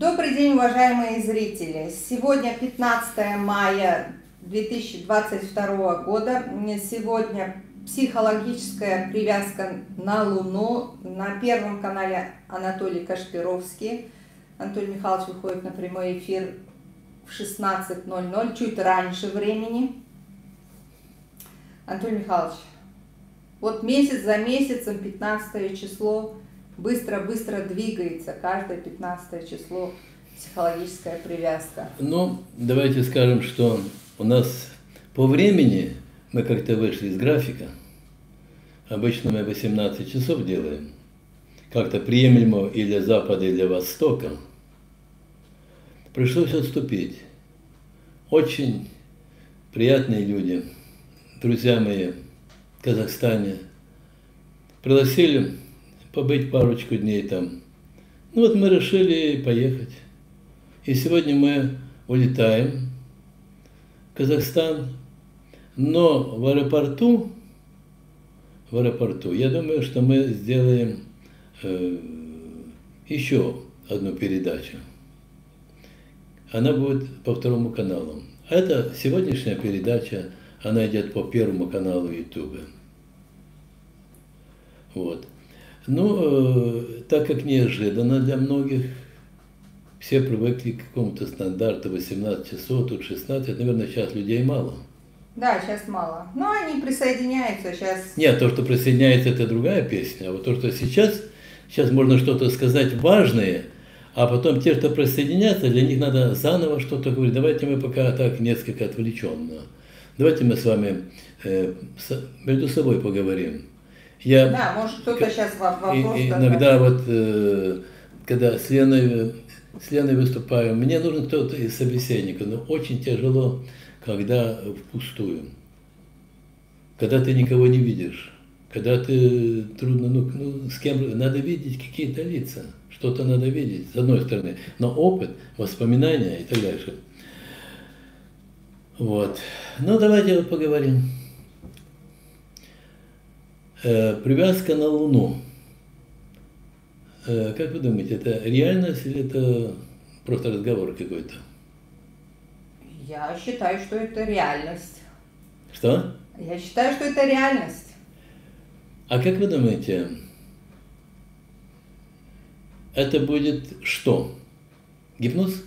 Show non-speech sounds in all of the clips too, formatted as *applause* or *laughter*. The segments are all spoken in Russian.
Добрый день, уважаемые зрители! Сегодня 15 мая 2022 года. Сегодня психологическая привязка на Луну. На Первом канале Анатолий Кашпировский. Анатолий Михайлович выходит на прямой эфир в 16.00, чуть раньше времени. Анатолий Михайлович, вот месяц за месяцем, 15 число, быстро-быстро двигается каждое 15 число психологическая привязка. Ну, давайте скажем, что у нас по времени мы как-то вышли из графика. Обычно мы 18 часов делаем. Как-то приемлемо и для Запада, и для Востока. Пришлось отступить. Очень приятные люди, друзья мои в Казахстане, пригласили побыть парочку дней там. Ну вот мы решили поехать. И сегодня мы улетаем в Казахстан, но в аэропорту, в аэропорту, я думаю, что мы сделаем э, еще одну передачу. Она будет по второму каналу. Это сегодняшняя передача, она идет по первому каналу YouTube. Вот. Ну, э, так как неожиданно для многих, все привыкли к какому-то стандарту 18 часов, тут 16, наверное, сейчас людей мало. Да, сейчас мало. Но они присоединяются сейчас. Нет, то, что присоединяется, это другая песня. А вот то, что сейчас, сейчас можно что-то сказать важное, а потом те, кто присоединятся, для них надо заново что-то говорить. Давайте мы пока так несколько отвлеченно. Давайте мы с вами э, между собой поговорим. Я, да, может кто-то сейчас вопрос... И, иногда вот, э, когда с Леной, с Леной выступаю, мне нужен кто-то из собеседников, но очень тяжело, когда впустую. Когда ты никого не видишь, когда ты трудно, ну, ну с кем, надо видеть какие-то лица, что-то надо видеть, с одной стороны, но опыт, воспоминания и так дальше. Вот. Ну, давайте поговорим. Э, привязка на Луну. Э, как вы думаете, это реальность или это просто разговор какой-то? Я считаю, что это реальность. Что? Я считаю, что это реальность. А как вы думаете, это будет что? Гипноз?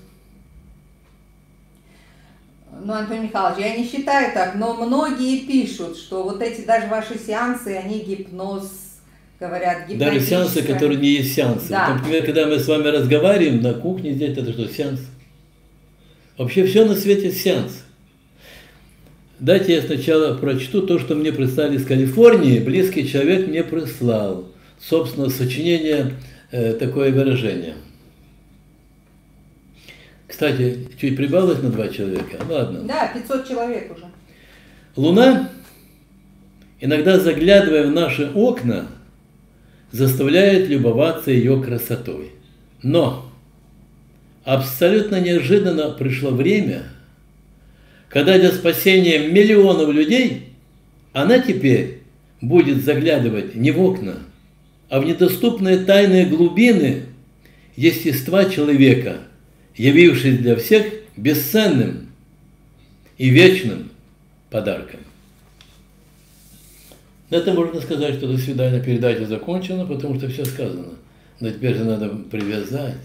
Ну, Антон Михайлович, я не считаю так, но многие пишут, что вот эти даже ваши сеансы, они гипноз, говорят, Даже сеансы, которые не есть сеансы. Да. Например, когда мы с вами разговариваем на кухне здесь, это что, сеанс? Вообще все на свете сеанс. Дайте я сначала прочту то, что мне прислали из Калифорнии. Близкий человек мне прислал. Собственно, сочинение, э, такое выражение – кстати, чуть прибавилось на два человека? Ладно. Да, 500 человек уже. Луна, иногда заглядывая в наши окна, заставляет любоваться ее красотой. Но абсолютно неожиданно пришло время, когда для спасения миллионов людей она теперь будет заглядывать не в окна, а в недоступные тайные глубины естества человека – явившись для всех бесценным и вечным подарком. На это можно сказать, что до свидания передача закончена, потому что все сказано. Но теперь же надо привязать.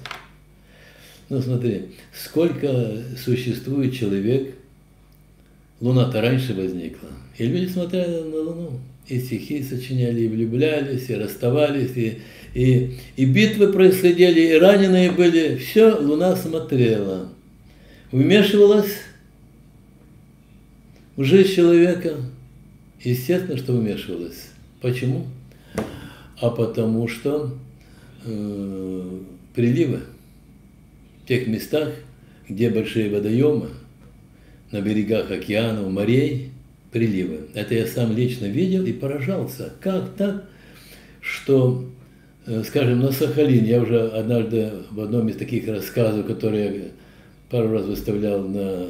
Ну смотри, сколько существует человек, Луна-то раньше возникла, и люди смотрели на Луну, и стихи сочиняли, и влюблялись, и расставались, и и, и битвы происходили, и раненые были, все Луна смотрела, вмешивалась в жизнь человека, естественно, что вмешивалась. Почему? А потому что э, приливы в тех местах, где большие водоемы, на берегах океанов, морей, приливы. Это я сам лично видел и поражался. Как так, что скажем, на Сахалине, я уже однажды в одном из таких рассказов, которые я пару раз выставлял на,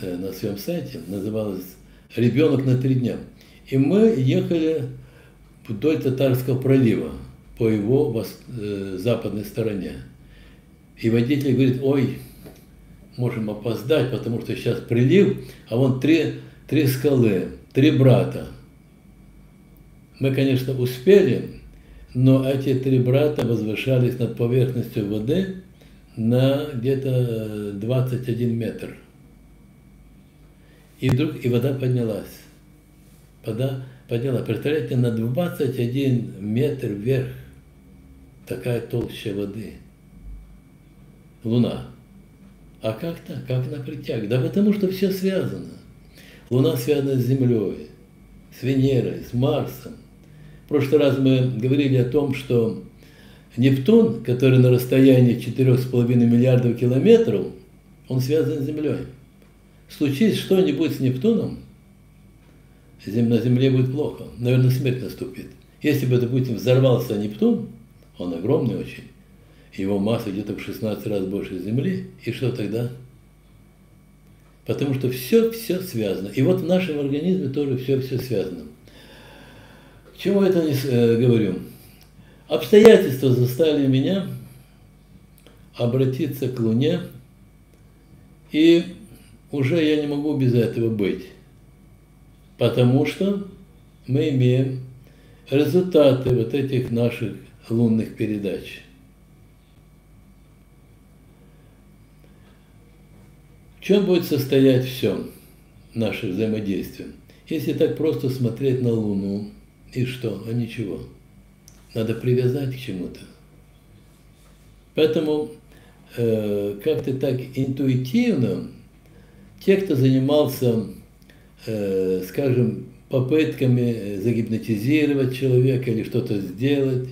э, на своем сайте, называлось «Ребенок на три дня». И мы ехали вдоль Татарского пролива по его э, западной стороне. И водитель говорит, ой, можем опоздать, потому что сейчас прилив, а вон три, три скалы, три брата. Мы, конечно, успели, но эти три брата возвышались над поверхностью воды на где-то 21 метр. И вдруг и вода поднялась. Вода поднялась. Представляете, на 21 метр вверх такая толща воды. Луна. А как так? Как она притягивает? Да потому что все связано. Луна связана с Землей, с Венерой, с Марсом. Прошлый раз мы говорили о том, что Нептун, который на расстоянии 4,5 миллиардов километров, он связан с Землей. Случись что-нибудь с Нептуном, на Земле будет плохо, наверное, смерть наступит. Если бы, допустим, взорвался Нептун, он огромный очень, его масса где-то в 16 раз больше Земли, и что тогда? Потому что все-все связано. И вот в нашем организме тоже все-все связано. Я это э, говорю? Обстоятельства заставили меня обратиться к Луне, и уже я не могу без этого быть, потому что мы имеем результаты вот этих наших лунных передач. В чем будет состоять все наше взаимодействие? Если так просто смотреть на Луну, и что? А ничего. Надо привязать к чему-то. Поэтому э, как-то так интуитивно те, кто занимался, э, скажем, попытками загипнотизировать человека или что-то сделать,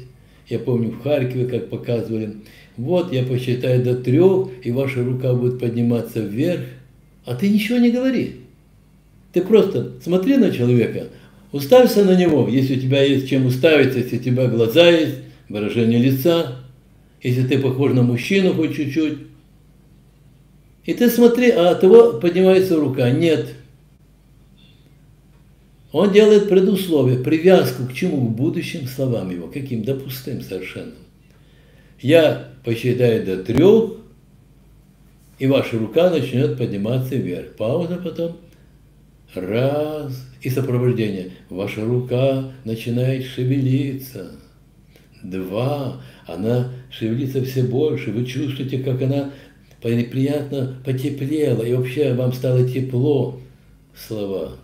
я помню в Харькове, как показывали, вот я посчитаю до трех, и ваша рука будет подниматься вверх, а ты ничего не говори. Ты просто смотри на человека, уставься на него, если у тебя есть чем уставиться, если у тебя глаза есть, выражение лица, если ты похож на мужчину хоть чуть-чуть. И ты смотри, а от того поднимается рука. Нет. Он делает предусловие, привязку к чему? К будущим словам его. Каким? Да пустым совершенно. Я посчитаю до трех, и ваша рука начнет подниматься вверх. Пауза потом. Раз. И сопровождение. Ваша рука начинает шевелиться. Два. Она шевелится все больше. Вы чувствуете, как она приятно потеплела. И вообще вам стало тепло. Слова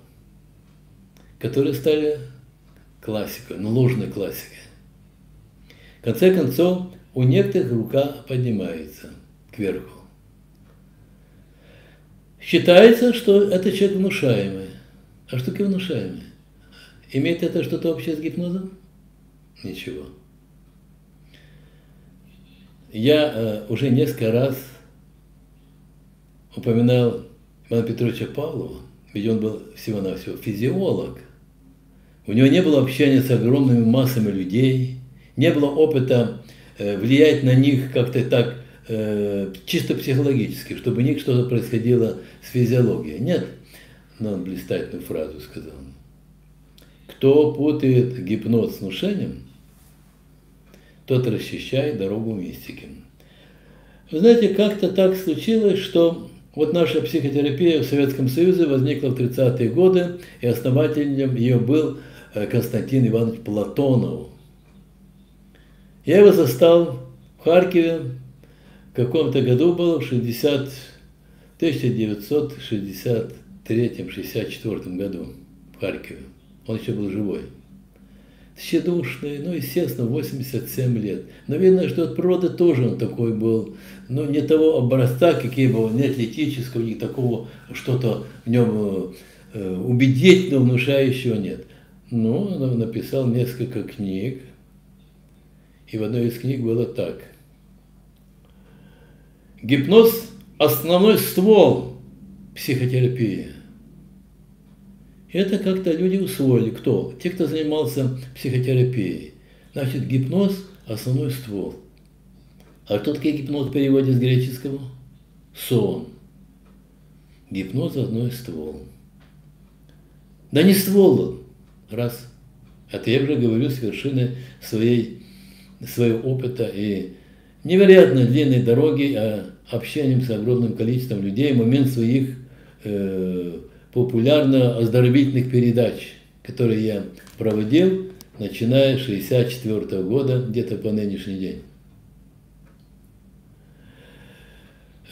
которые стали классикой, но ложной классикой. В конце концов, у некоторых рука поднимается кверху. Считается, что это человек внушаемый. А что такое внушаемый? Имеет это что-то общее с гипнозом? Ничего. Я э, уже несколько раз упоминал Ивана Петровича Павлова, ведь он был всего-навсего физиолог – у него не было общения с огромными массами людей, не было опыта э, влиять на них как-то так э, чисто психологически, чтобы них что-то происходило с физиологией. Нет, но он блистательную фразу сказал. Кто путает гипноз с внушением, тот расчищает дорогу мистики. Вы знаете, как-то так случилось, что вот наша психотерапия в Советском Союзе возникла в 30-е годы, и основателем ее был Э, Константин Иванович Платонов. Я его застал в Харькове, каком-то году было, в 60, 1963-64 году в Харькове. Он еще был живой. Тщедушный, ну, естественно, 87 лет. Но видно, что от природы тоже он такой был, ну, не того образца, какие был, не атлетического, не такого, что-то в нем э, убедительного, внушающего нет. Ну, он написал несколько книг, и в одной из книг было так. Гипноз – основной ствол психотерапии. Это как-то люди усвоили. Кто? Те, кто занимался психотерапией. Значит, гипноз – основной ствол. А кто такой гипноз в переводе с греческого? Сон. Гипноз – основной ствол. Да не ствол, Раз. Это я уже говорю с вершины своей, своего опыта и невероятно длинной дороги, а общением с огромным количеством людей в момент своих э, популярно-оздоровительных передач, которые я проводил, начиная с 64 года, где-то по нынешний день.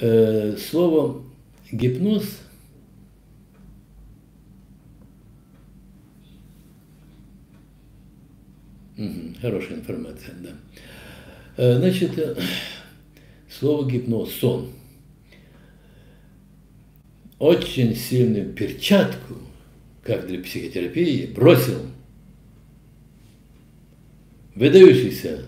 Э, слово гипноз хорошая информация, да. Э, значит, э, слово гипноз, сон. Очень сильную перчатку, как для психотерапии, бросил выдающийся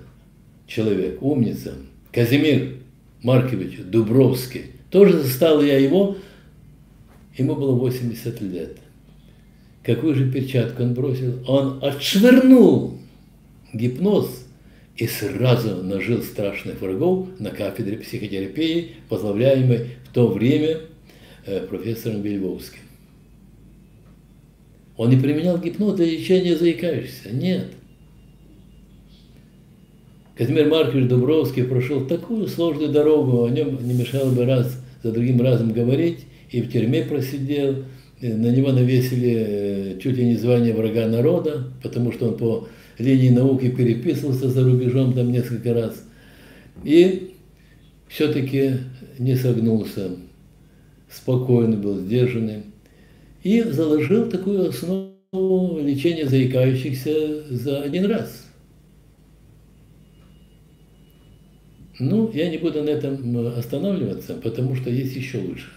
человек, умница, Казимир Маркович Дубровский. Тоже застал я его, ему было 80 лет. Какую же перчатку он бросил? Он отшвырнул гипноз и сразу нажил страшных врагов на кафедре психотерапии, возглавляемой в то время э, профессором Бельвовским. Он не применял гипноз для лечения заикающихся. Нет. Казимир Маркович Дубровский прошел такую сложную дорогу, о нем не мешало бы раз за другим разом говорить, и в тюрьме просидел, на него навесили э, чуть ли не звание врага народа, потому что он по линии науки переписывался за рубежом там несколько раз. И все-таки не согнулся, спокойный был, сдержанный. И заложил такую основу лечения заикающихся за один раз. Ну, я не буду на этом останавливаться, потому что есть еще лучше.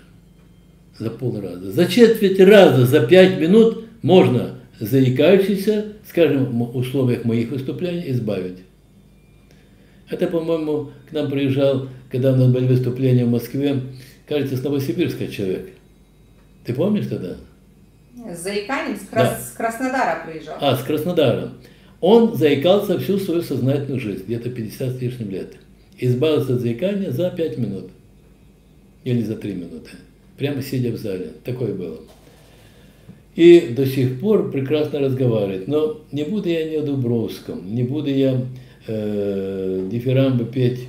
За полраза. За четверть раза, за пять минут можно заикающийся, скажем, в условиях моих выступлений, избавить. Это, по-моему, к нам приезжал, когда у нас были выступления в Москве, кажется, с Новосибирска человек. Ты помнишь тогда? С заиканием с, Крас... да. с Краснодара приезжал. А, с Краснодара. Он заикался всю свою сознательную жизнь, где-то 50 с лишним лет. Избавился от заикания за 5 минут. Или за 3 минуты. Прямо сидя в зале. Такое было и до сих пор прекрасно разговаривает. Но не буду я не о Дубровском, не буду я э, дифирамбы петь,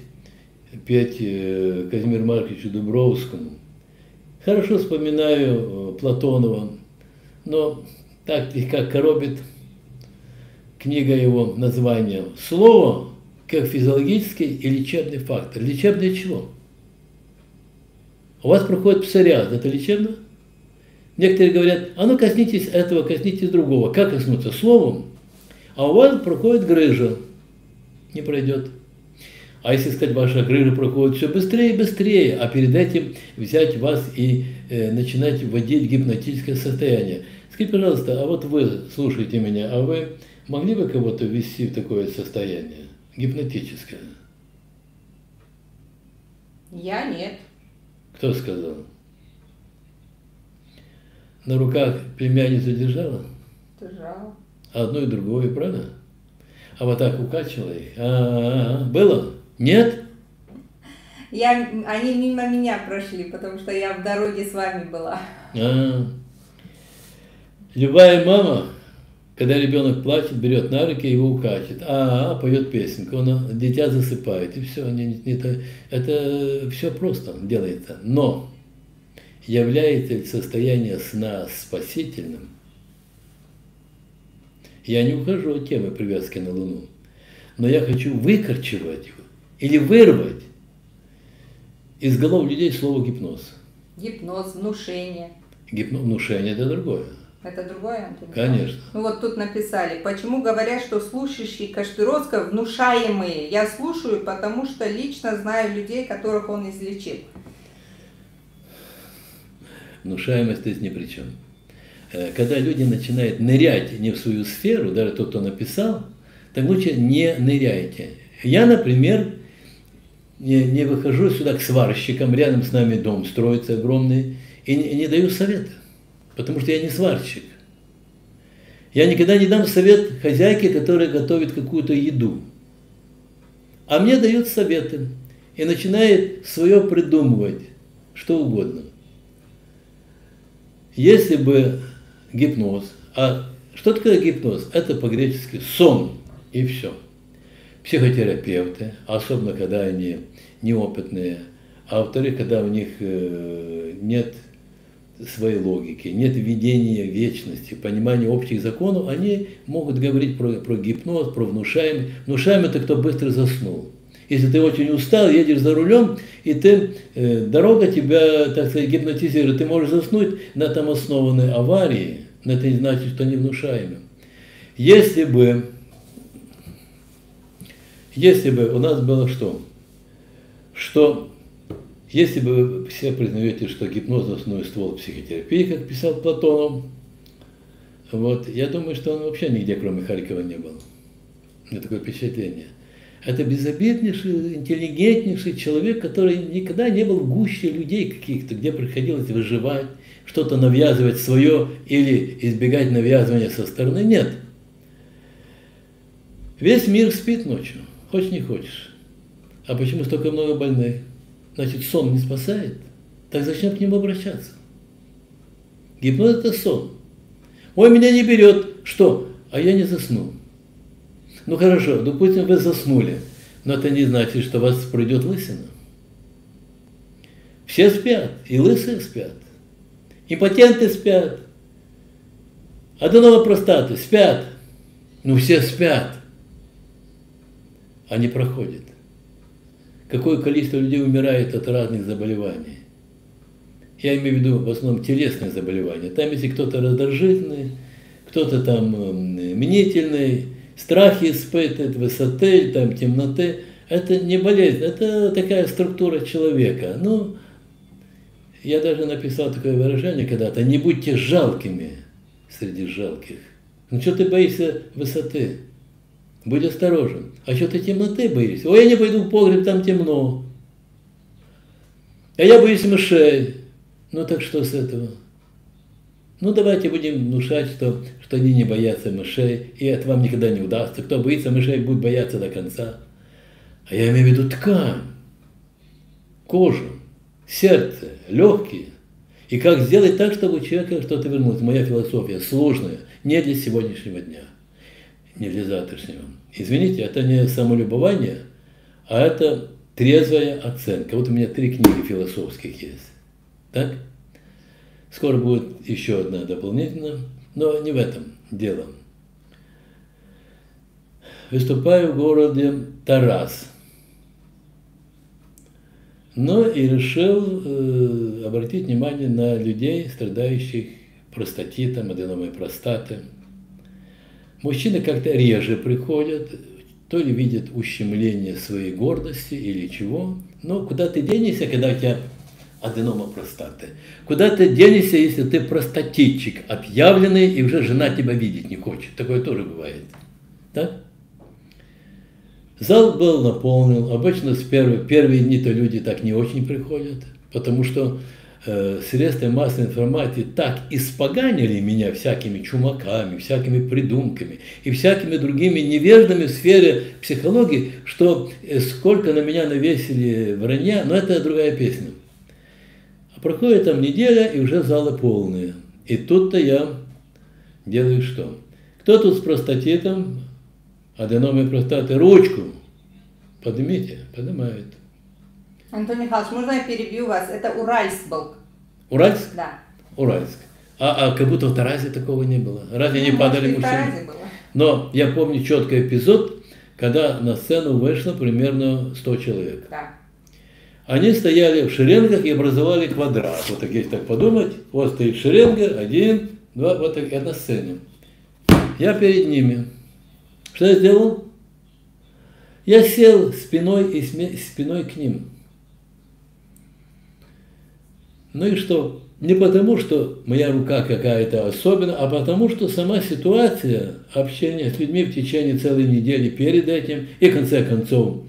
петь э, Казимиру Марковичу Дубровскому. Хорошо вспоминаю э, Платонова, но так слегка коробит книга его название. Слово как физиологический и лечебный фактор. Лечебный чего? У вас проходит псориаз, это лечебно? Некоторые говорят, а ну коснитесь этого, коснитесь другого. Как коснуться? Словом. А у вас проходит грыжа. Не пройдет. А если сказать, ваша грыжа проходит все быстрее и быстрее, а перед этим взять вас и э, начинать вводить в гипнотическое состояние. Скажите, пожалуйста, а вот вы слушаете меня, а вы могли бы кого-то ввести в такое состояние гипнотическое? Я нет. Кто сказал? На руках племянницу держала? Держала. Одну и другую, правда? А вот так укачивала их. А, -а, -а. Было? Нет? Я, они мимо меня прошли, потому что я в дороге с вами была. А -а -а. Любая мама, когда ребенок плачет, берет на руки и его укачивает. А, -а, -а поет песенку, он, дитя засыпает, и все. Не, не, это, это все просто делается. Но является ли состояние сна спасительным, я не ухожу от темы привязки на Луну, но я хочу выкорчевать его или вырвать из голов людей слово гипноз. Гипноз, внушение. Гипно, внушение это другое. Это другое, Антон? Конечно. Ну вот тут написали, почему говорят, что слушающие Кашпировска внушаемые. Я слушаю, потому что лично знаю людей, которых он излечил внушаемость здесь ни при чем. Э, когда люди начинают нырять не в свою сферу, даже тот, кто написал, так лучше не ныряйте. Я, например, не, не выхожу сюда к сварщикам, рядом с нами дом строится огромный, и не, не даю совета, потому что я не сварщик. Я никогда не дам совет хозяйке, которая готовит какую-то еду. А мне дают советы и начинает свое придумывать, что угодно. Если бы гипноз, а что такое гипноз? Это по-гречески сон и все. психотерапевты, особенно когда они неопытные, а во-вторых, когда у них э, нет своей логики, нет видения вечности, понимания общих законов, они могут говорить про, про гипноз, про внушаемый. Внушаемый – это кто быстро заснул. Если ты очень устал, едешь за рулем, и ты, э, дорога тебя, так сказать, гипнотизирует, ты можешь заснуть на этом основанной аварии, но это не значит, что не внушаемым. Если бы, если бы у нас было что? Что если бы вы все признаете, что гипноз основной ствол психотерапии, как писал Платонов, вот, я думаю, что он вообще нигде, кроме Харькова, не был. У меня такое впечатление. Это безобиднейший, интеллигентнейший человек, который никогда не был гуще людей каких-то, где приходилось выживать, что-то навязывать свое или избегать навязывания со стороны. Нет. Весь мир спит ночью, хочешь не хочешь. А почему столько много больных? Значит, сон не спасает. Так зачем к нему обращаться? Гипноз – это сон. Ой, меня не берет. Что? А я не заснул. Ну хорошо, допустим, вы заснули, но это не значит, что вас пройдет лысина. Все спят, и лысые спят, импотенты спят, аденова простаты спят, ну все спят, а не проходит какое количество людей умирает от разных заболеваний. Я имею в виду в основном телесные заболевания. Там, если кто-то раздражительный, кто-то там мнительный, страхи испытывает, высоты, там, темноты, это не болезнь, это такая структура человека. Ну, я даже написал такое выражение когда-то, не будьте жалкими среди жалких. Ну что ты боишься высоты? Будь осторожен. А что ты темноты боишься? Ой, я не пойду в погреб, там темно. А я боюсь мышей. Ну так что с этого? Ну давайте будем внушать, что, что они не боятся мышей, и это вам никогда не удастся. Кто боится мышей, будет бояться до конца. А я имею в виду ткань, кожу, сердце, легкие. И как сделать так, чтобы у человека что-то вернулось. Моя философия сложная, не для сегодняшнего дня не для завтрашнего. Извините, это не самолюбование, а это трезвая оценка. Вот у меня три книги философских есть. Так? Скоро будет еще одна дополнительно, но не в этом дело. Выступаю в городе Тарас. Но и решил э, обратить внимание на людей, страдающих простатитом, аденомой простаты – Мужчины как-то реже приходят, то ли видят ущемление своей гордости или чего. Но куда ты денешься, когда у тебя аденома простаты? Куда ты денешься, если ты простатитчик, объявленный, и уже жена тебя видеть не хочет? Такое тоже бывает. Да? Зал был наполнен. Обычно с первой, первые дни-то люди так не очень приходят, потому что Э, средства массовой информации так испоганили меня всякими чумаками, всякими придумками и всякими другими невеждами в сфере психологии, что э, сколько на меня навесили вранья, но это другая песня. А проходит там неделя, и уже залы полные. И тут-то я делаю что? Кто тут с простатитом, аденомой простаты, ручку поднимите, поднимает. Антон Михайлович, можно я перебью вас? Это Уральск был. Уральск? Да. Уральск. А, а как будто в Таразе такого не было. Разве не ну, падали мужчины? Но я помню четкий эпизод, когда на сцену вышло примерно 100 человек. Да. Они стояли в шеренгах и образовали квадрат. Вот так, если так подумать, вот стоит шеренга, один, два, вот так, и на сцене. Я перед ними. Что я сделал? Я сел спиной и спиной к ним. Ну и что? Не потому, что моя рука какая-то особенная, а потому, что сама ситуация общения с людьми в течение целой недели перед этим и, в конце концов,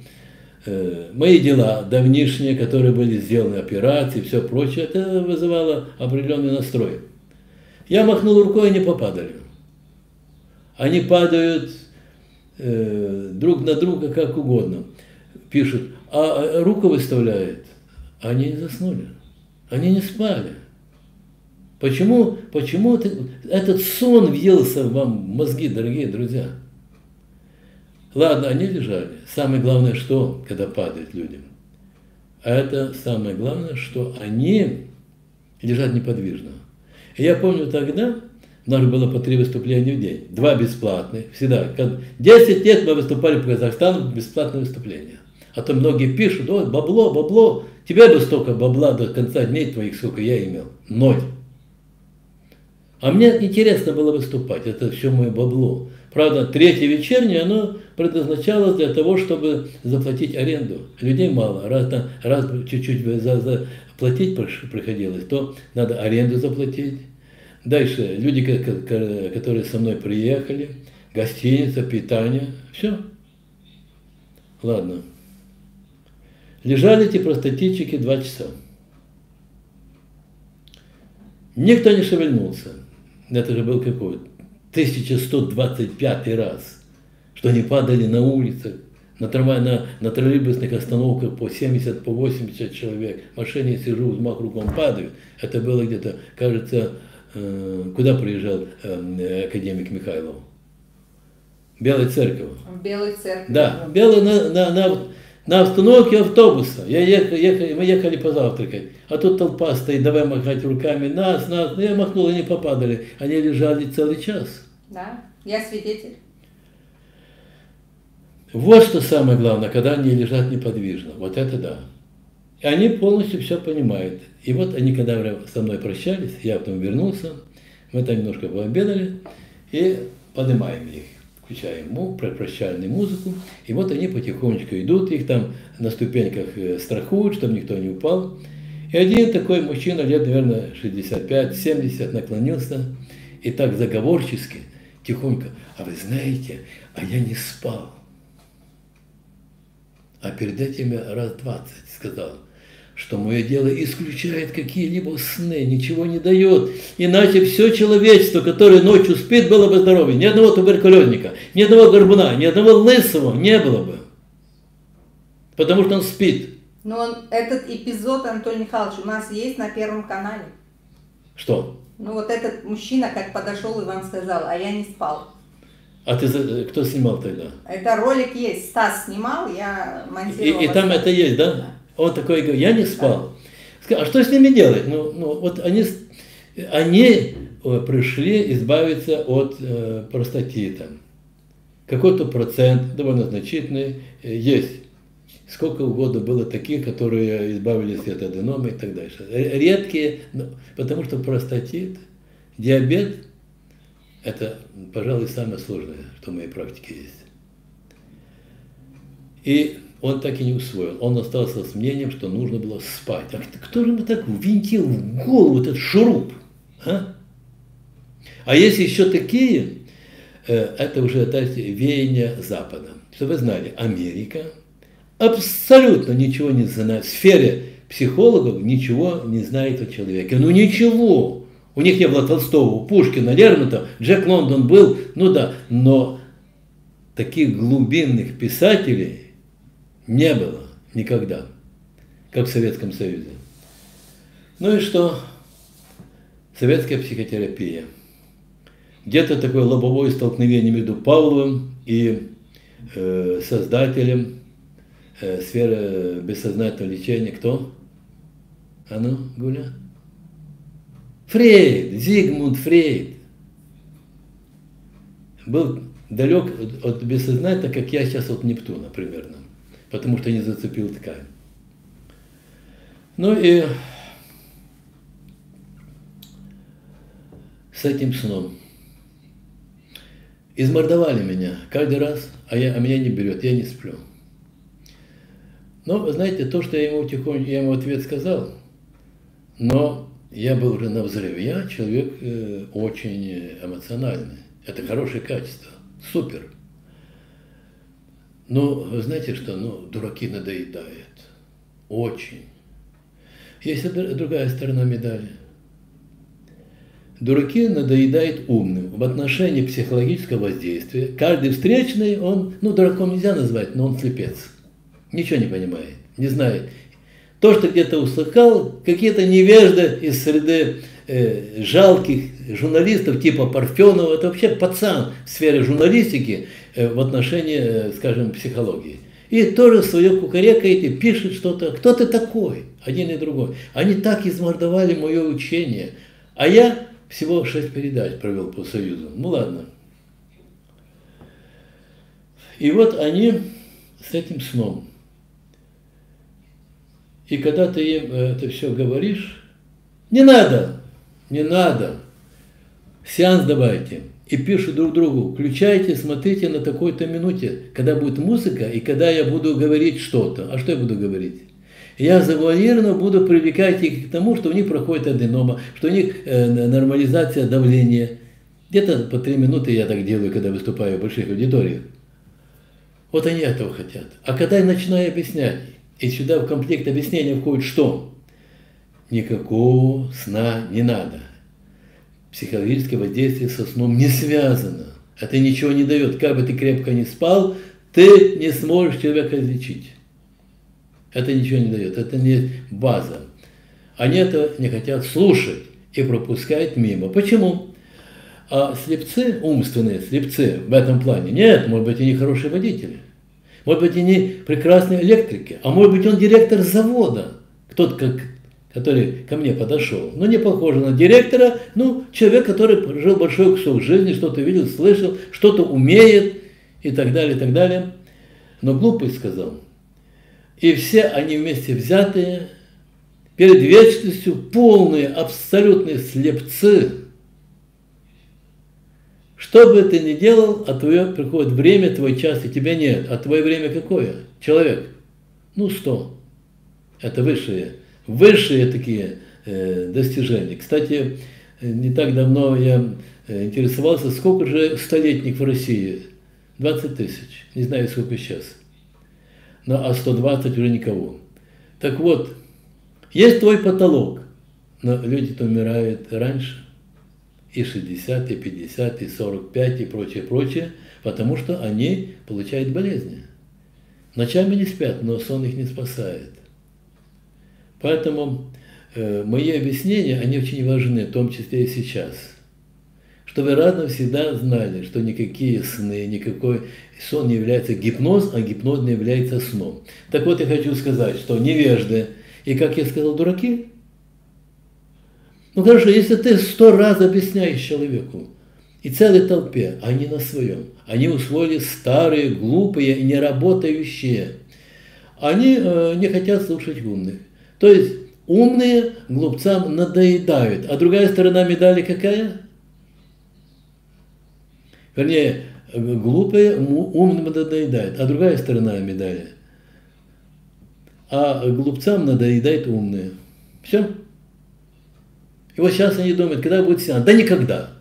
мои дела давнишние, которые были сделаны, операции, все прочее, это вызывало определенный настрой. Я махнул рукой, они попадали. Они падают э, друг на друга как угодно. Пишут, а руку выставляет. Они не заснули. Они не спали. Почему, почему этот сон въелся вам в мозги, дорогие друзья? Ладно, они лежали. Самое главное, что, когда падают людям, это самое главное, что они лежат неподвижно. И я помню тогда, у нас было по три выступления в день, два бесплатных, всегда. 10 лет мы выступали по Казахстану, бесплатное выступление. А то многие пишут, ой, бабло, бабло, тебе бы столько бабла до конца дней твоих, сколько я имел. Ноль. А мне интересно было выступать, это все мое бабло. Правда, третье вечернее, оно предназначалось для того, чтобы заплатить аренду. Людей мало, раз, раз чуть-чуть за, за платить приходилось, то надо аренду заплатить. Дальше люди, которые со мной приехали, гостиница, питание, все. Ладно. Лежали эти простатитчики два часа. Никто не шевельнулся. Это же был какой 1125 раз, что они падали на улицах, на, трамвай, на, на троллейбусных остановках по 70, по 80 человек. В машине сижу, взмах руком падаю. Это было где-то, кажется, э, куда приезжал э, академик Михайлов? Белая церковь. Белой церкви. Да, Белая на, на, на, на остановке автобуса. Я ехал, ехал, мы ехали позавтракать. А тут толпа стоит, давай махать руками. Нас, нас. Ну, я махнул, они попадали. Они лежали целый час. Да, я свидетель. Вот что самое главное, когда они лежат неподвижно. Вот это да. И они полностью все понимают. И вот они, когда со мной прощались, я потом вернулся, мы там немножко пообедали и поднимаем их включаем му, прощальную музыку, и вот они потихонечку идут, их там на ступеньках э, страхуют, чтобы никто не упал. И один такой мужчина, лет, наверное, 65-70, наклонился и так заговорчески, тихонько, а вы знаете, а я не спал. А перед этим я раз двадцать сказал – что мое дело исключает какие-либо сны, ничего не дает. Иначе все человечество, которое ночью спит, было бы здоровье. Ни одного туберкулезника, ни одного горбуна, ни одного лысого не было бы. Потому что он спит. Но он, этот эпизод, Анатолий Михайлович, у нас есть на Первом канале. Что? Ну вот этот мужчина как подошел и вам сказал, а я не спал. А ты кто снимал тогда? Это ролик есть. Стас снимал, я монтировал. И, и там это есть, да? да. Он такой говорит, я не спал. А что с ними делать? Ну, ну вот они, они э, пришли избавиться от э, простатита. Какой-то процент, довольно значительный, э, есть. Сколько угодно было таких, которые избавились от аденомы и так дальше. Редкие, потому что простатит, диабет – это, пожалуй, самое сложное, что в моей практике есть. И он так и не усвоил. Он остался с мнением, что нужно было спать. А кто же ему так ввинтил в голову этот шуруп? А, а есть еще такие, э, это уже знаете, веяние Запада. Чтобы вы знали, Америка абсолютно ничего не знает. В сфере психологов ничего не знает о человеке. Ну ничего. У них не было Толстого, Пушкина, Лермонтова, Джек Лондон был, ну да, но таких глубинных писателей не было никогда, как в Советском Союзе. Ну и что? Советская психотерапия. Где-то такое лобовое столкновение между Павловым и э, создателем э, сферы бессознательного лечения. Кто? А ну, Гуля? Фрейд, Зигмунд Фрейд. Был далек от бессознательного, как я сейчас от Нептуна примерно потому что не зацепил ткань. Ну и с этим сном. Измордовали меня каждый раз, а, я, а меня не берет, я не сплю. Но, знаете, то, что я ему тихонько, я ему ответ сказал, но я был уже на взрыве. Я человек э, очень эмоциональный. Это хорошее качество. Супер. Ну, вы знаете что, ну, дураки надоедают. Очень. Есть другая сторона медали. Дураки надоедают умным. В отношении психологического воздействия каждый встречный, он, ну, дураком нельзя назвать, но он слепец. Ничего не понимает, не знает. То, что где-то услыхал, какие-то невежды из среды э, жалких журналистов типа Парфенова, это вообще пацан в сфере журналистики э, в отношении, э, скажем, психологии. И тоже свое кукарекаете, пишет что-то. Кто ты такой? Один и другой. Они так измордовали мое учение. А я всего шесть передач провел по Союзу. Ну ладно. И вот они с этим сном. И когда ты им это все говоришь, не надо, не надо, сеанс давайте. И пишут друг другу, включайте, смотрите на такой-то минуте, когда будет музыка и когда я буду говорить что-то. А что я буду говорить? Я завуалированно буду привлекать их к тому, что у них проходит аденома, что у них э, нормализация давления. Где-то по три минуты я так делаю, когда выступаю в больших аудиториях. Вот они этого хотят. А когда я начинаю объяснять, и сюда в комплект объяснения входит что? Никакого сна не надо. Психологическое воздействие со сном не связано. Это ничего не дает. Как бы ты крепко не спал, ты не сможешь человека излечить. Это ничего не дает. Это не база. Они это не хотят слушать и пропускают мимо. Почему? А слепцы, умственные слепцы в этом плане, нет, может быть, они хорошие водители. Может быть, они прекрасные электрики, а может быть, он директор завода, кто-то, как, который ко мне подошел. Ну, не похоже на директора, ну, человек, который прожил большой кусок жизни, что-то видел, слышал, что-то умеет и так далее, и так далее. Но глупость сказал. И все они вместе взятые, перед вечностью полные, абсолютные слепцы – что бы ты ни делал, а твое приходит время, твой час, и тебя нет. А твое время какое? Человек. Ну, сто. Это высшие, высшие такие э, достижения. Кстати, не так давно я э, интересовался, сколько же столетних в России? 20 тысяч. Не знаю, сколько сейчас. Но, а 120 уже никого. Так вот, есть твой потолок, но люди-то умирают раньше и 60, и 50, и 45, и прочее, прочее, потому что они получают болезни. Ночами не спят, но сон их не спасает. Поэтому э, мои объяснения, они очень важны, в том числе и сейчас. Чтобы вы всегда знали, что никакие сны, никакой сон не является гипноз, а гипноз не является сном. Так вот, я хочу сказать, что невежды и, как я сказал, дураки – ну хорошо, если ты сто раз объясняешь человеку и целой толпе, они на своем, они усвоили старые, глупые неработающие, они э, не хотят слушать умных. То есть умные глупцам надоедают. А другая сторона медали какая? Вернее, глупые умным надоедают. А другая сторона медали. А глупцам надоедает умные. Все. И вот сейчас они думают, когда будет сеанс? Да никогда.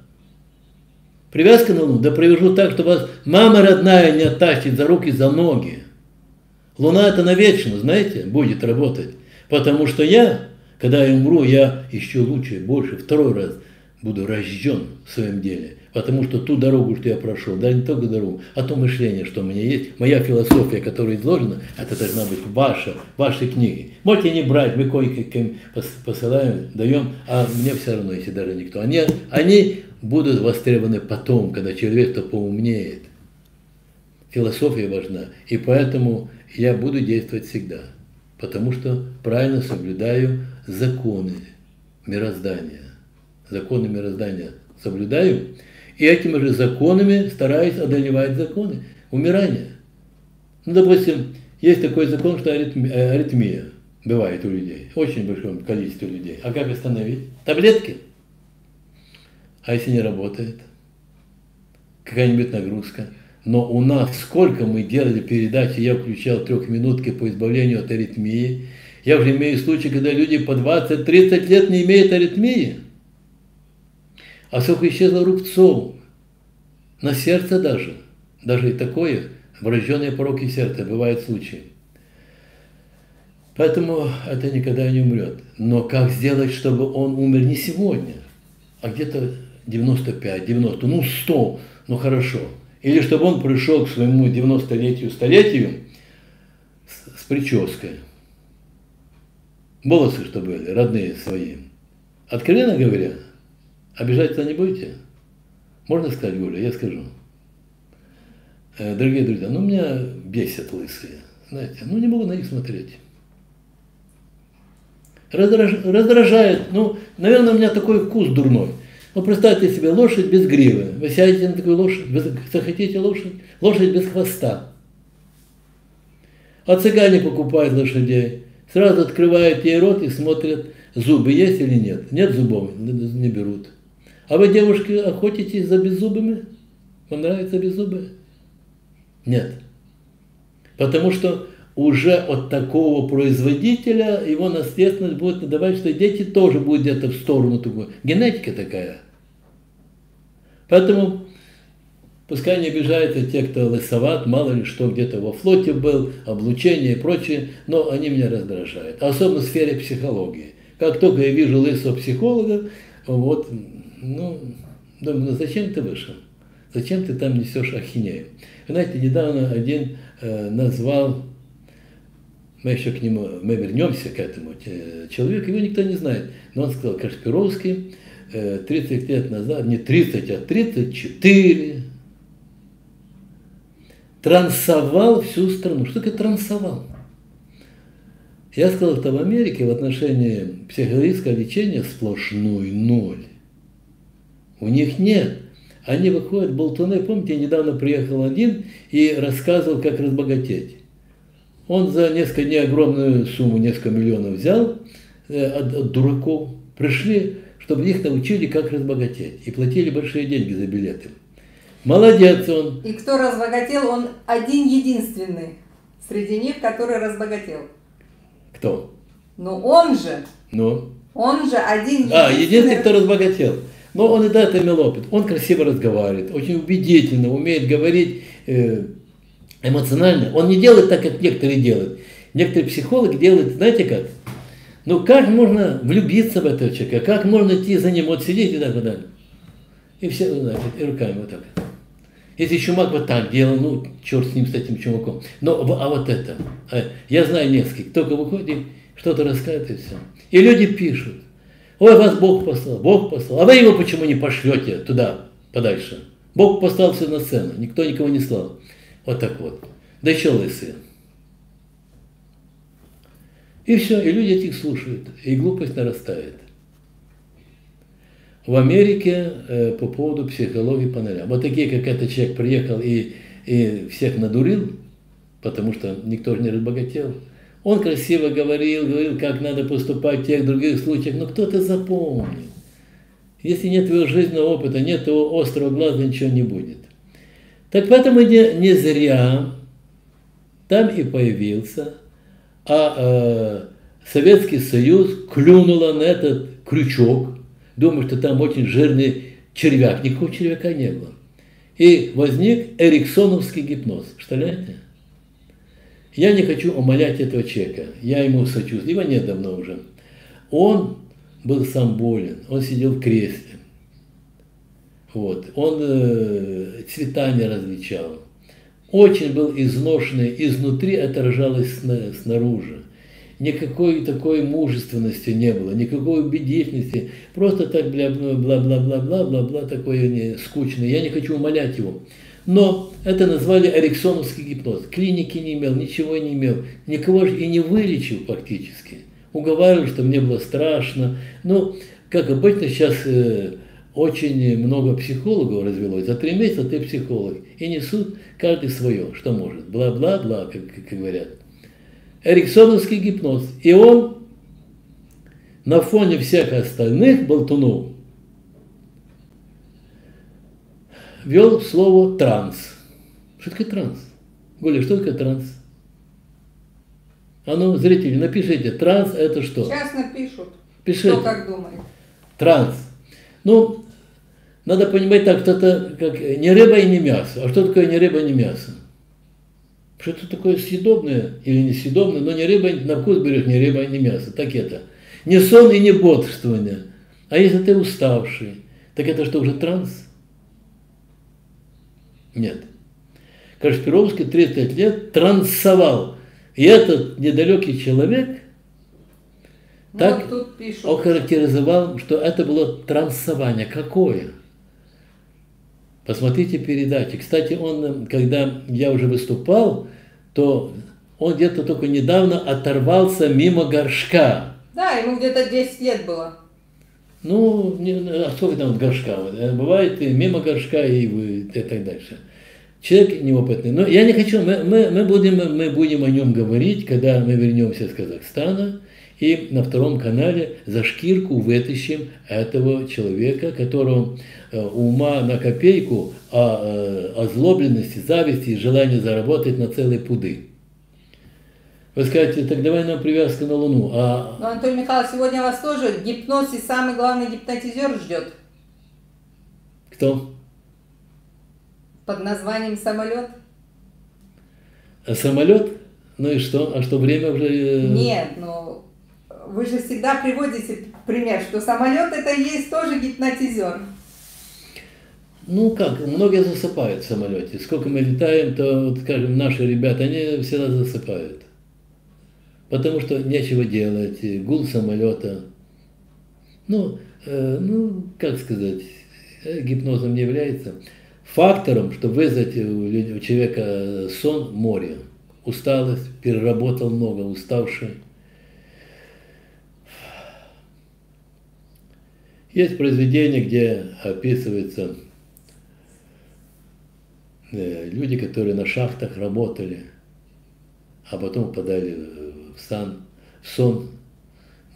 Привязка на Луну? Да привяжу так, что вас мама родная не оттащит за руки, за ноги. Луна это навечно, знаете, будет работать. Потому что я, когда я умру, я еще лучше, больше, второй раз буду рожден в своем деле. Потому что ту дорогу, что я прошел, да не только дорогу, а то мышление, что у меня есть, моя философия, которая изложена, это должна быть ваша, ваши книги. Можете не брать, мы кое-каким посылаем, даем, а мне все равно, если даже никто. Они, они будут востребованы потом, когда человек-то поумнеет. Философия важна, и поэтому я буду действовать всегда, потому что правильно соблюдаю законы мироздания. Законы мироздания соблюдаю, и этими же законами стараюсь одолевать законы умирания. Ну, допустим, есть такой закон, что э, аритмия бывает у людей, очень большом количестве людей. А как остановить? Таблетки. А если не работает? Какая-нибудь нагрузка. Но у нас сколько мы делали передачи, я включал трехминутки по избавлению от аритмии. Я уже имею случаи, когда люди по 20-30 лет не имеют аритмии. А сколько исчезло рубцов, на сердце даже, даже и такое, врожденные пороки сердца, бывают случаи. Поэтому это никогда не умрет. Но как сделать, чтобы он умер не сегодня, а где-то 95, 90, ну 100, ну хорошо. Или чтобы он пришел к своему 90-летию, столетию с, с прической. Волосы, что были, родные свои Откровенно говоря, обижаться не будете? Можно сказать, Гуля, я скажу. Э, дорогие друзья, ну меня бесят лысые, знаете, ну не могу на них смотреть. Раздраж, раздражает, ну, наверное, у меня такой вкус дурной. Ну, представьте себе лошадь без гривы. Вы сядете на такую лошадь, вы захотите лошадь? Лошадь без хвоста. А цыгане покупают лошадей. Сразу открывают ей рот и смотрят, зубы есть или нет. Нет зубов, не берут. А вы, девушки, охотитесь за беззубыми? Вам нравятся беззубые? Нет. Потому что уже от такого производителя его наследственность будет надавать, что дети тоже будут где-то в сторону такой. Генетика такая. Поэтому пускай не обижаются те, кто лысоват, мало ли что где-то во флоте был, облучение и прочее, но они меня раздражают. Особенно в сфере психологии. Как только я вижу лысого психолога, вот, ну, думаю, ну зачем ты вышел? Зачем ты там несешь ахинею? Знаете, недавно один э, назвал, мы еще к нему, мы вернемся к этому человеку, его никто не знает, но он сказал, Кашпировский, 30 э, лет назад, не 30, а 34, трансовал всю страну. Что такое трансовал? Я сказал, что в Америке в отношении психологического лечения сплошной ноль. У них нет. Они выходят, болтуны. Помните, я недавно приехал один и рассказывал, как разбогатеть. Он за несколько, не огромную сумму, несколько миллионов взял э, от, от дураков. Пришли, чтобы их научили, как разбогатеть. И платили большие деньги за билеты. Молодец он. И кто разбогател, он один единственный среди них, который разбогател. Кто? Ну он же. Ну? Он же один единственный. А, единственный, кто разбогател. Но он и до этого имел опыт. Он красиво разговаривает, очень убедительно, умеет говорить э, эмоционально. Он не делает так, как некоторые делают. Некоторые психологи делают, знаете как? Ну как можно влюбиться в этого человека? Как можно идти за ним, вот сидеть и так далее. И все, знаете, и руками вот так. Если чумак вот так делал, ну, черт с ним, с этим чумаком. Но, а вот это, а, я знаю нескольких, только выходит, что-то рассказывает и все. И люди пишут, ой, вас Бог послал, Бог послал, а вы его почему не пошлете туда, подальше? Бог послал все на сцену, никто никого не слал. Вот так вот. Да еще лысые. И все, и люди этих слушают, и глупость нарастает. В Америке э, по поводу психологии панеля. Вот такие, как этот человек приехал и, и всех надурил, потому что никто же не разбогател. Он красиво говорил, говорил, как надо поступать в тех других случаях, но кто-то запомнил. Если нет твоего жизненного опыта, нет того острого глаза, ничего не будет. Так поэтому не, не зря там и появился а э, Советский Союз клюнула на этот крючок, думая, что там очень жирный червяк. Никакого червяка не было. И возник эриксоновский гипноз. Представляете? Я не хочу умолять этого человека. Я ему сочувствую. Его нет давно уже. Он был сам болен. Он сидел в кресле. Вот. Он э, цвета различал очень был изношенный изнутри, отражалось снаружи. Никакой такой мужественности не было, никакой убедительности. Просто так бла-бла-бла-бла-бла-бла, такое не, скучное. Я не хочу умолять его. Но это назвали эриксоновский гипноз. Клиники не имел, ничего не имел. Никого же и не вылечил практически. Уговаривал, что мне было страшно. Ну, как обычно сейчас э, очень много психологов развелось. За три месяца ты психолог. И несут каждый свое, что может. Бла-бла-бла, как, как говорят. Эриксоновский гипноз. И он на фоне всех остальных болтунов вел слово транс. Что такое транс? Голя, что такое транс? А ну, зрители, напишите, транс это что? Сейчас напишут. Пишите. Кто как думает. Транс. Ну, надо понимать так, что это как не рыба и не мясо. А что такое не рыба, не мясо? Что это такое съедобное или несъедобное, но не рыба, на вкус берешь не рыба, не мясо. Так это. Не сон и не бодрствование. А если ты уставший, так это что, уже транс? Нет. Кашпировский 30 лет трансовал. И этот недалекий человек Ну, Так охарактеризовал, что это было трансование. Какое? Посмотрите передачи. Кстати, он, когда я уже выступал, то он где-то только недавно оторвался мимо горшка. Да, ему где-то 10 лет было. Ну, не, там от горшка? Э, Бывает и мимо горшка и, и так дальше. Человек неопытный. Но я не хочу, мы, мы, мы, будем, мы будем о нем говорить, когда мы вернемся из Казахстана, и на втором канале за шкирку вытащим этого человека, которого э, ума на копейку, а э, озлобленности, зависти и желания заработать на целые пуды. Вы скажете, так давай нам привязка на Луну. А Но, Анатолий Михайлович, сегодня вас тоже гипноз и самый главный гипнотизер ждет кто? под названием самолет. А самолет? Ну и что? А что время уже... э, Нет, ну вы же всегда приводите пример, что самолет это и есть тоже гипнотизер. Ну как, многие засыпают в самолете. Сколько мы летаем, то, вот, скажем, наши ребята, они всегда засыпают. Потому что нечего делать, гул самолета. Ну, э, ну, как сказать, э, гипнозом не является. Фактором, чтобы вызвать у, у человека сон, море. Усталость, переработал много, уставший. Есть произведение, где описывается э, люди, которые на шахтах работали, а потом попадали сан, сон.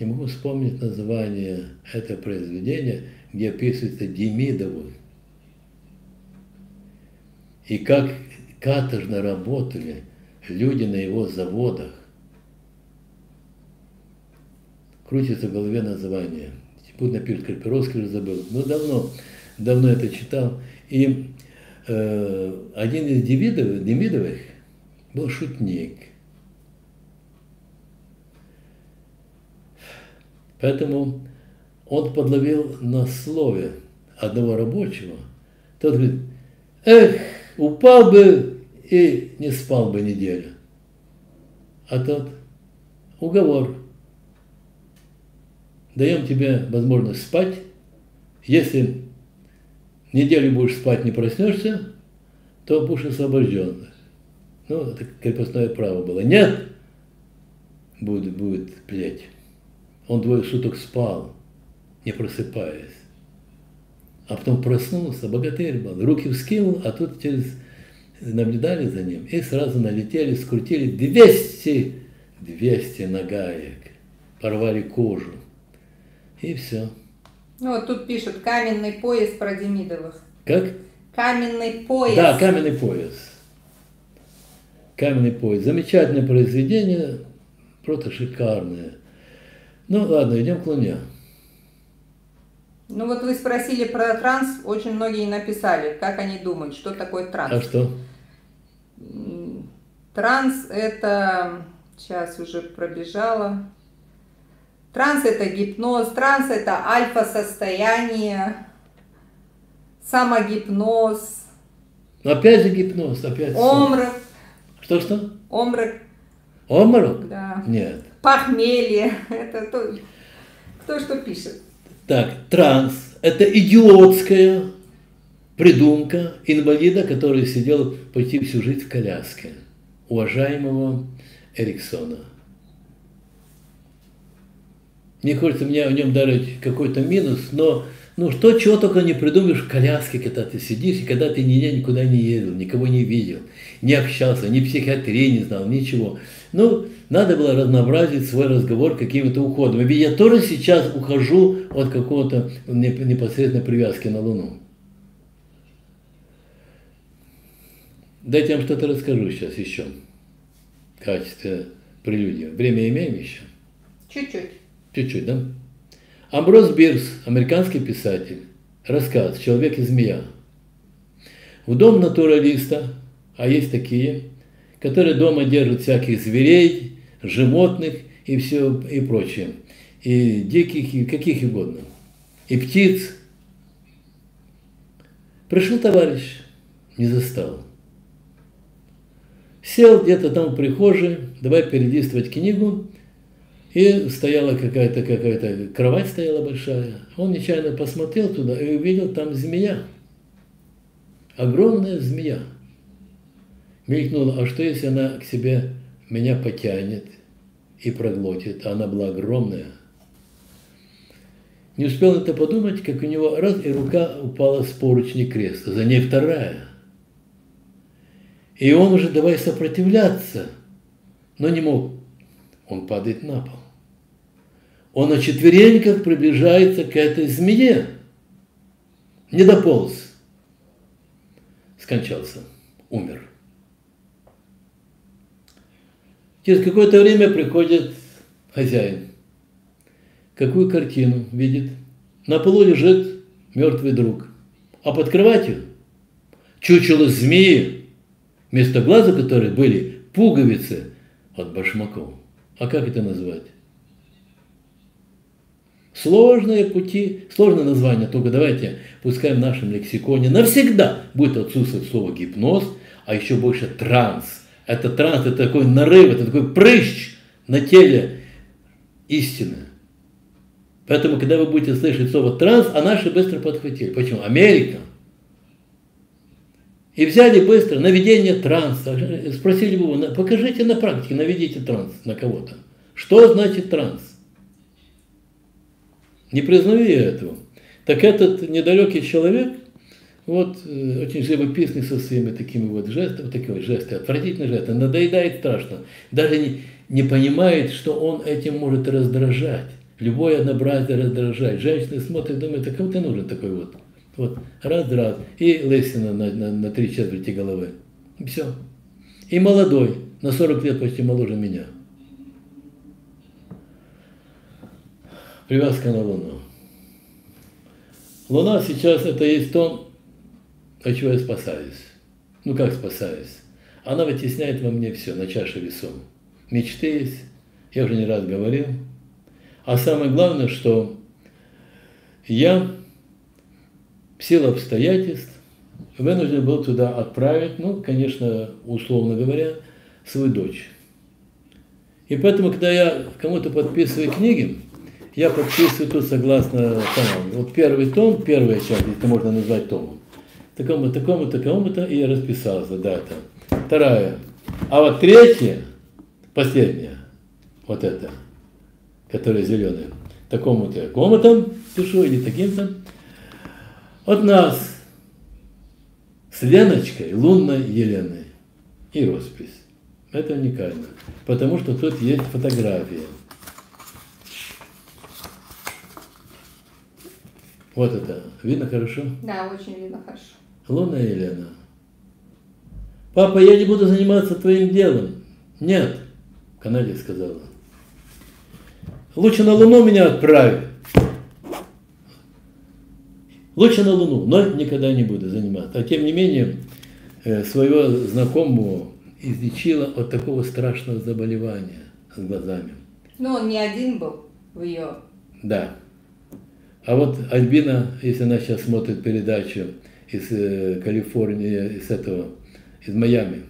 Не могу вспомнить название этого произведения, где описывается Демидову. И как каторжно работали люди на его заводах. Крутится в голове название. Пусть напишет Карпировский, уже забыл. Но давно, давно это читал. И э, один из Демидовых, Демидовых был шутник. Поэтому он подловил на слове одного рабочего. Тот говорит, эх, упал бы и не спал бы неделю. А тот, уговор. Даем тебе возможность спать. Если неделю будешь спать, не проснешься, то будешь освобожден. Ну, это крепостное право было. Нет, будет, будет плеть. Он двое суток спал, не просыпаясь. А потом проснулся, богатырь был, руки вскинул, а тут через наблюдали за ним и сразу налетели, скрутили 200, 200 нагаек, порвали кожу. И все. Ну вот тут пишут каменный пояс про Демидовых. Как? Каменный пояс. Да, каменный пояс. Каменный пояс. Замечательное произведение, просто шикарное. Ну ладно, идем к Луне. Ну вот вы спросили про транс, очень многие написали, как они думают, что такое транс. А что? Транс это, сейчас уже пробежала. Транс это гипноз, транс это альфа-состояние, самогипноз, Опять же гипноз, опять омрак, Что-что? омрак, Оморок? да, Нет. Похмелье, это то, кто что пишет. Так, транс – это идиотская придумка инвалида, который сидел почти всю жизнь в коляске, уважаемого Эриксона. Не хочется мне о нем дарить какой-то минус, но ну что, чего только не придумаешь в коляске, когда ты сидишь, и когда ты нигде никуда не ездил, никого не видел, не общался, ни психиатрии не знал, ничего. Ну, надо было разнообразить свой разговор какими-то уходами. Ведь я тоже сейчас ухожу от какого-то неп- непосредственной привязки на Луну. Дайте я вам что-то расскажу сейчас еще в качестве прелюдии. Время имеем еще? Чуть-чуть. Чуть-чуть, да? Амброс Бирс, американский писатель, рассказ «Человек и змея». В дом натуралиста, а есть такие, которые дома держат всяких зверей, животных и все и прочее, и диких, и каких угодно, и птиц. Пришел товарищ, не застал. Сел где-то там в прихожей, давай перелистывать книгу, И стояла какая-то какая-то кровать стояла большая. Он нечаянно посмотрел туда и увидел там змея. Огромная змея. Мелькнула, а что если она к себе меня потянет и проглотит? А она была огромная. Не успел это подумать, как у него раз, и рука упала с поручни креста, за ней вторая. И он уже давай сопротивляться, но не мог. Он падает на пол он на четвереньках приближается к этой змее. Не дополз. Скончался. Умер. Через какое-то время приходит хозяин. Какую картину видит? На полу лежит мертвый друг. А под кроватью чучело змеи, вместо глаза которой были пуговицы от башмаков. А как это назвать? Сложные пути, сложное название, только давайте пускай в нашем лексиконе навсегда будет отсутствовать слово гипноз, а еще больше транс. Это транс, это такой нарыв, это такой прыщ на теле истины. Поэтому, когда вы будете слышать слово транс, а наши быстро подхватили. Почему? Америка. И взяли быстро наведение транса. Спросили бы покажите на практике, наведите транс на кого-то. Что значит транс? Не признаю я этого. Так этот недалекий человек, вот э, очень живописный со своими такими вот жестами, вот такие вот жесты, отвратительные жесты, надоедает страшно. Даже не, не понимает, что он этим может раздражать. Любое однообразие раздражает. Женщины смотрят, думают, а кому ты нужен такой вот? Вот, раз-раз. И лысина на, на, на три четверти головы. И все. И молодой, на 40 лет почти моложе меня. Привязка на Луну. Луна сейчас это есть то, от чего я спасаюсь. Ну как спасаюсь? Она вытесняет во мне все на чаше весов. Мечты есть, я уже не раз говорил. А самое главное, что я в силу обстоятельств вынужден был туда отправить, ну, конечно, условно говоря, свою дочь. И поэтому, когда я кому-то подписываю книги, я подписываю тут согласно томам. Вот первый том, первая часть, это можно назвать томом. Такому, такому, такому-то, и я расписался, дата. Вторая. А вот третья, последняя, вот эта, которая зеленая, такому-то, такому-то пишу, или таким-то. От нас с Леночкой, лунной Еленой и роспись. Это уникально, потому что тут есть фотография. Вот это. Видно хорошо? Да, очень видно хорошо. Луна Елена. Папа, я не буду заниматься твоим делом. Нет, Канаде сказала. Лучше на Луну меня отправь. Лучше на Луну, но никогда не буду заниматься. А тем не менее, э, своего знакомого излечила от такого страшного заболевания с глазами. Ну, он не один был в ее. Да. А вот Альбина, если она сейчас смотрит передачу из э, Калифорнии, из этого, из Майами,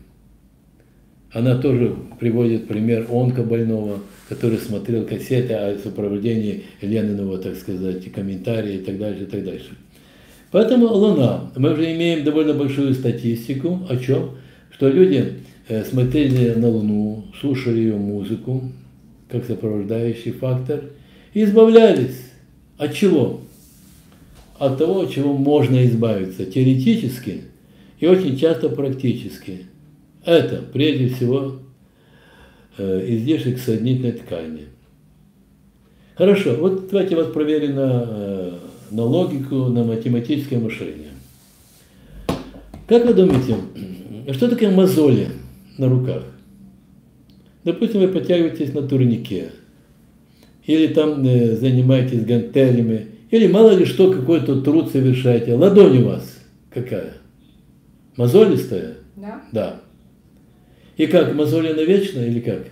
она тоже приводит пример онкобольного, который смотрел кассеты о сопровождении Лениного, так сказать, комментарии и так дальше, и так дальше. Поэтому Луна. Мы уже имеем довольно большую статистику о чем? Что люди э, смотрели на Луну, слушали ее музыку, как сопровождающий фактор, и избавлялись от чего? От того, от чего можно избавиться теоретически и очень часто практически. Это, прежде всего, э, излишек соединительной ткани. Хорошо, вот давайте вас проверим на, э, на логику, на математическое мышление. Как вы думаете, *clears throat* что такое мозоли на руках? Допустим, вы подтягиваетесь на турнике – или там э, занимаетесь гантелями, или мало ли что, какой-то труд совершаете. Ладонь у вас какая? Мозолистая? Да. Да. И как, мозоли навечно или как?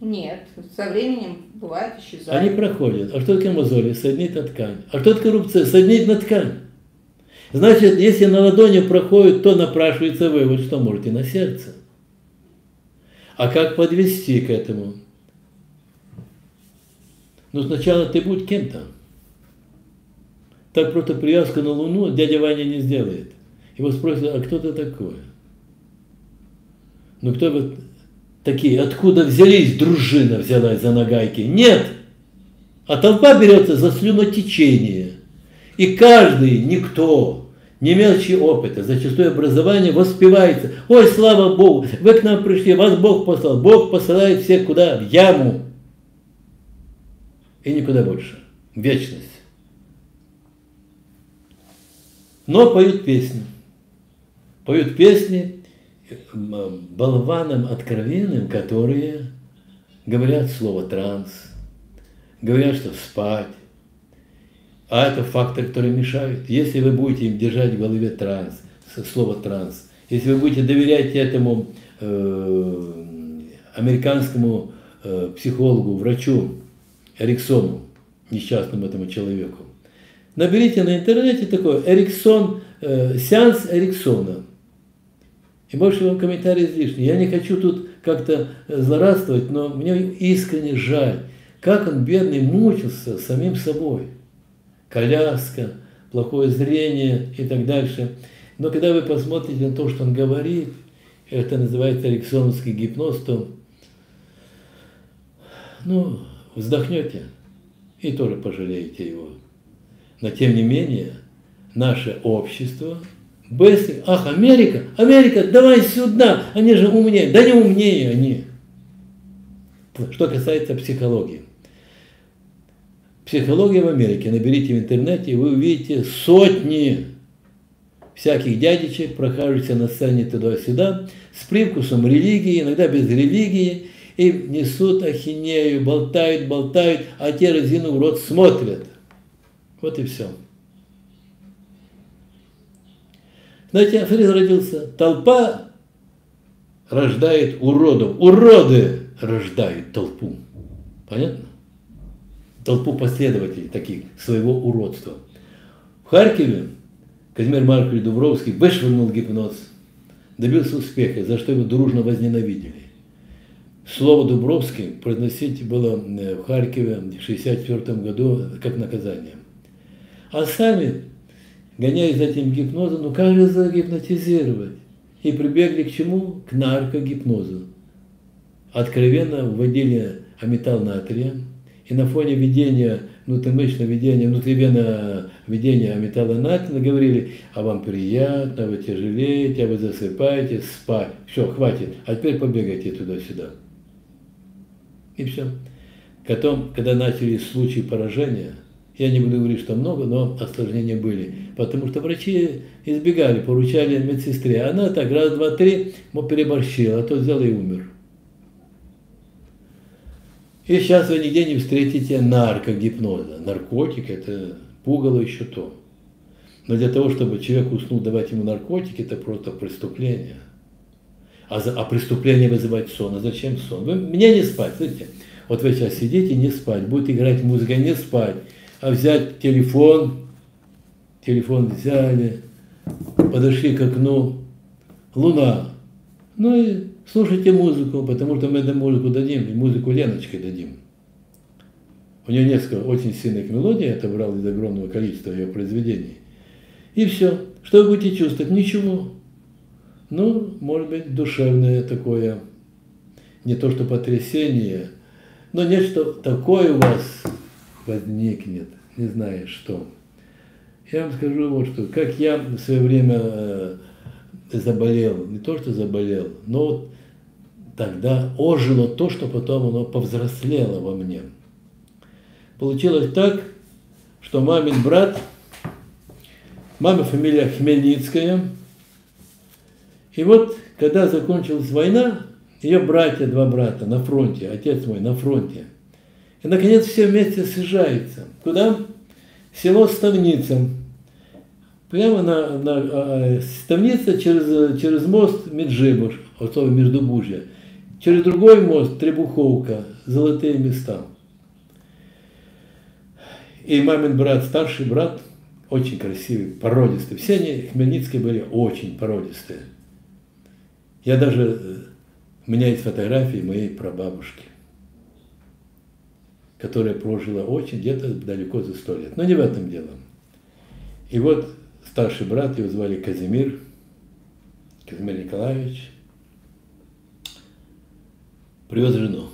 Нет, со временем бывает исчезают. Они проходят. А что такое мозоли? Соединительная ткань. А что такое рубцы? Соединительная ткань. Значит, если на ладони проходит, то напрашивается вывод, что можете на сердце. А как подвести к этому? Но сначала ты будь кем-то. Так просто привязку на Луну дядя Ваня не сделает. Его спросят, а кто ты такой? Ну кто вы такие, откуда взялись, дружина взялась за нагайки? Нет! А толпа берется за слюнотечение. И каждый, никто, не имеющий опыта, зачастую образование воспевается. Ой, слава Богу, вы к нам пришли, вас Бог послал. Бог посылает всех куда? В яму. И никуда больше. Вечность. Но поют песни. Поют песни болванам откровенным, которые говорят слово транс, говорят, что спать, а это фактор, который мешает. Если вы будете им держать в голове транс, слово транс, если вы будете доверять этому э, американскому э, психологу, врачу Эриксону, несчастному этому человеку, наберите на интернете такой Эриксон, э, сеанс Эриксона. И больше вам комментарий излишний. Я не хочу тут как-то злорадствовать, но мне искренне жаль, как он, бедный, мучился самим собой – коляска, плохое зрение и так дальше. Но когда вы посмотрите на то, что он говорит, это называется эриксоновский гипноз, то ну, вздохнете и тоже пожалеете его. Но тем не менее, наше общество быстро, ах, Америка, Америка, давай сюда, они же умнее, да не умнее они. Что касается психологии. Психология в Америке. Наберите в интернете, вы увидите сотни всяких дядечек, прохаживаются на сцене туда-сюда, с привкусом религии, иногда без религии, и несут ахинею, болтают, болтают, а те разину в рот смотрят. Вот и все. Знаете, афоризм родился. Толпа рождает уродов. Уроды рождают толпу. Понятно? толпу последователей таких своего уродства. В Харькове Казимир Маркович Дубровский вышвырнул гипноз, добился успеха, за что его дружно возненавидели. Слово Дубровский произносить было э, в Харькове в 1964 году как наказание. А сами, гоняясь за этим гипнозом, ну как же загипнотизировать? И прибегли к чему? К наркогипнозу. Откровенно вводили аметал натрия, и на фоне ведения внутримышечного ведения, внутривенного ведения металлонатина говорили, а вам приятно, вы тяжелеете, а вы засыпаете, спать. Все, хватит, а теперь побегайте туда-сюда. И все. Потом, когда начались случаи поражения, я не буду говорить, что много, но осложнения были. Потому что врачи избегали, поручали медсестре. Она так раз, два, три, переборщила, а то взяла и умер. И сейчас вы нигде не встретите наркогипноза. Наркотик – это пугало еще то. Но для того, чтобы человек уснул, давать ему наркотики, это просто преступление. А, за, а преступление вызывает сон. А зачем сон? Вы, мне не спать, смотрите. Вот вы сейчас сидите, не спать, будет играть музыка, не спать, а взять телефон, телефон взяли, подошли к окну, луна. Ну и слушайте музыку, потому что мы эту музыку дадим, и музыку Леночке дадим. У нее несколько очень сильных мелодий, это брал из огромного количества ее произведений. И все. Что вы будете чувствовать? Ничего. Ну, может быть, душевное такое, не то что потрясение, но нечто такое у вас возникнет, не знаю что. Я вам скажу вот что, как я в свое время э, заболел, не то что заболел, но вот тогда ожило то, что потом оно повзрослело во мне. Получилось так, что мамин брат, мама фамилия Хмельницкая, и вот, когда закончилась война, ее братья, два брата на фронте, отец мой на фронте. И, наконец, все вместе съезжаются. Куда? Село Ставница. Прямо на, на а, Ставница через, через мост Меджибуш, вот Междубужье. Через другой мост Требуховка, золотые места. И мамин брат, старший брат, очень красивый, породистый. Все они, Хмельницкие, были очень породистые. Я даже, у меня есть фотографии моей прабабушки. которая прожила очень, где-то далеко за сто лет. Но не в этом дело. И вот старший брат, его звали Казимир, Казимир Николаевич, привез жену.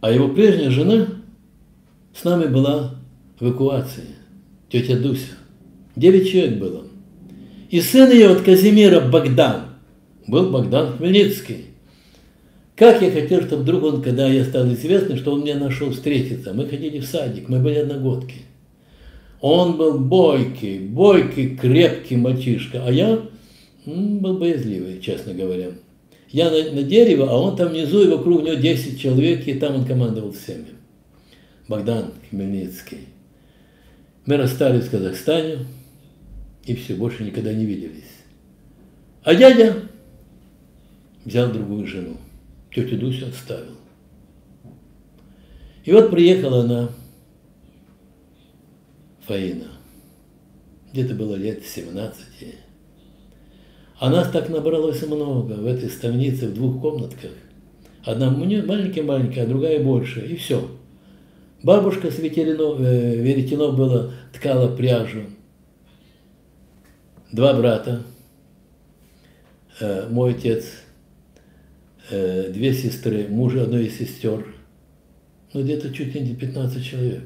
А его прежняя жена с нами была в эвакуации, тетя Дуся. Девять человек было. И сын ее от Казимира Богдан, был Богдан Хмельницкий. Как я хотел, чтобы вдруг он, когда я стал известным, что он мне нашел встретиться. Мы ходили в садик, мы были одногодки. Он был бойкий, бойкий, крепкий мальчишка, а я был боязливый, честно говоря. Я на, на дерево, а он там внизу, и вокруг него 10 человек, и там он командовал всеми. Богдан Хмельницкий. Мы расстались в Казахстане, и все, больше никогда не виделись. А дядя взял другую жену тетю Дусю отставил. И вот приехала она, Фаина, где-то было лет 17. А нас так набралось много в этой станице в двух комнатках. Одна маленькая-маленькая, а другая больше, и все. Бабушка с ветерено, э, веретено было, ткала пряжу. Два брата, э, мой отец – Э, две сестры, муж одной из сестер, ну где-то чуть не 15 человек.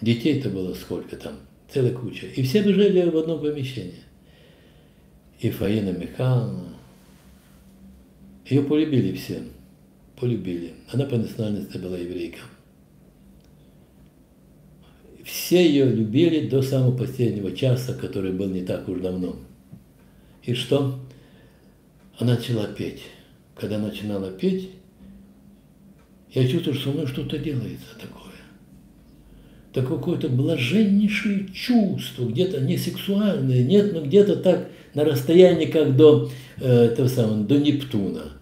Детей-то было сколько там, целая куча. И все жили в одном помещении. И Фаина Михайловна, ее полюбили все, полюбили. Она по национальности была еврейка. Все ее любили до самого последнего часа, который был не так уж давно. И что? Она начала петь когда начинала петь, я чувствую, что со мной что-то делается такое. Так какое-то блаженнейшее чувство, где-то не сексуальное, нет, но где-то так на расстоянии, как до, э, того самого, до Нептуна.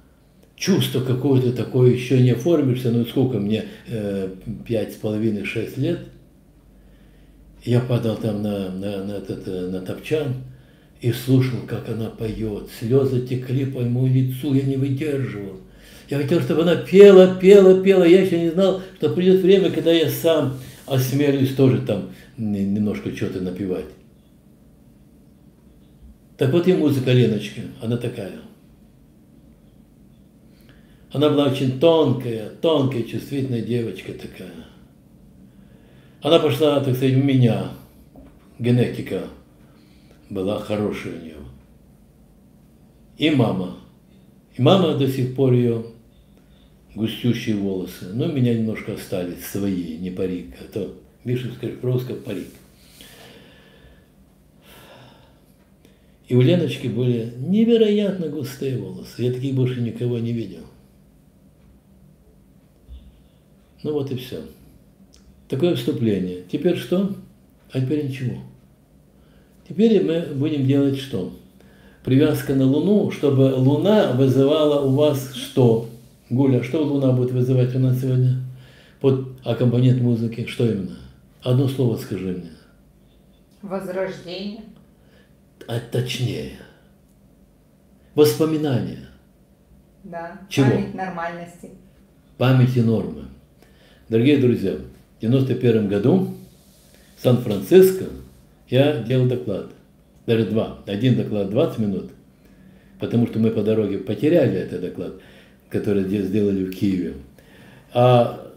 Чувство какое-то такое, еще не оформишься, ну сколько мне, э, пять с половиной, шесть лет. Я падал там на, на, на, этот, э, на топчан, и слушал, как она поет. Слезы текли по моему лицу, я не выдерживал. Я хотел, чтобы она пела, пела, пела. Я еще не знал, что придет время, когда я сам осмелюсь тоже там немножко что-то напевать. Так вот и музыка Леночки, она такая. Она была очень тонкая, тонкая, чувствительная девочка такая. Она пошла, так сказать, в меня, генетика была хорошая у нее. И мама. И мама до сих пор ее густющие волосы. Но меня немножко остались свои, не парик, а то, Миша, просто парик. И у Леночки были невероятно густые волосы. Я таких больше никого не видел. Ну вот и все. Такое вступление. Теперь что? А теперь ничего. Теперь мы будем делать что? Привязка на Луну, чтобы Луна вызывала у вас что? Гуля, что Луна будет вызывать у нас сегодня? Под аккомпанент музыки, что именно? Одно слово скажи мне. Возрождение. А точнее. Воспоминания. Да. Чего? Память нормальности. Память и нормы. Дорогие друзья, в 91 году в Сан-Франциско я делал доклад, даже два. Один доклад 20 минут, потому что мы по дороге потеряли этот доклад, который сделали в Киеве. А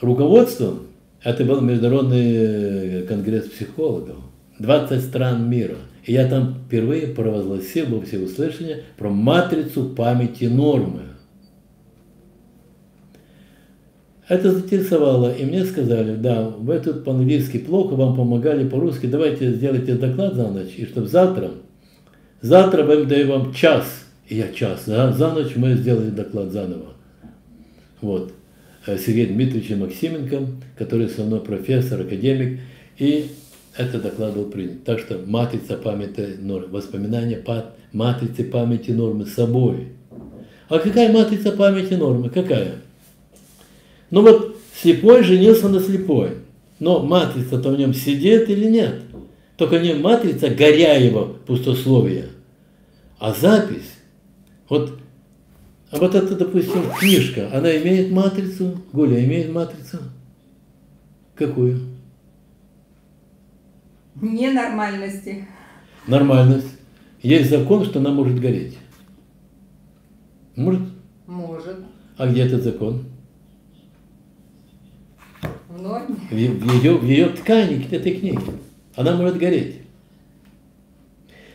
руководством это был Международный конгресс психологов. 20 стран мира. И я там впервые провозгласил во всеуслышание про матрицу памяти нормы. Это заинтересовало, и мне сказали, да, вы тут по-английски плохо, вам помогали по-русски, давайте сделайте доклад за ночь, и чтобы завтра, завтра мы даем вам час, и я час, за, за ночь мы сделали доклад заново. Вот. Э, Сергей Дмитриевич Максименко, который со мной профессор, академик, и этот доклад был принят. Так что матрица памяти нормы, воспоминания матрицы памяти нормы собой. А какая матрица памяти нормы? Какая? Ну вот слепой женился на слепой. Но матрица-то в нем сидит или нет? Только не матрица Горяева пустословия, а запись. Вот А вот это, допустим, книжка, она имеет матрицу, Гуля имеет матрицу. Какую? Ненормальности. Нормальность. Есть закон, что она может гореть. Может? Может. А где этот закон? В норме. В, ее, в ее ткани этой книги. Она может гореть.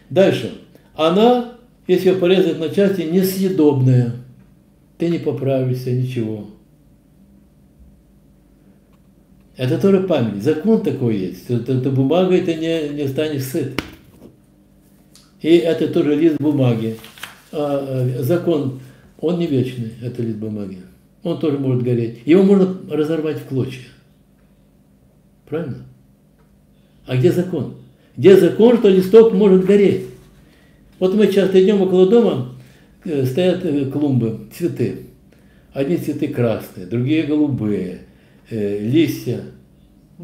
Дальше. Она, если ее порезать на части, несъедобная. Ты не поправишься, ничего. Это тоже память. Закон такой есть. Это, это бумага, ты не, не станешь сыт. И это тоже лист бумаги. А, а, закон, он не вечный, это лист бумаги. Он тоже может гореть. Его можно разорвать в клочья. Правильно? А где закон? Где закон, что листок может гореть? Вот мы часто идем около дома, э, стоят э, клумбы, цветы. Одни цветы красные, другие голубые, э, листья.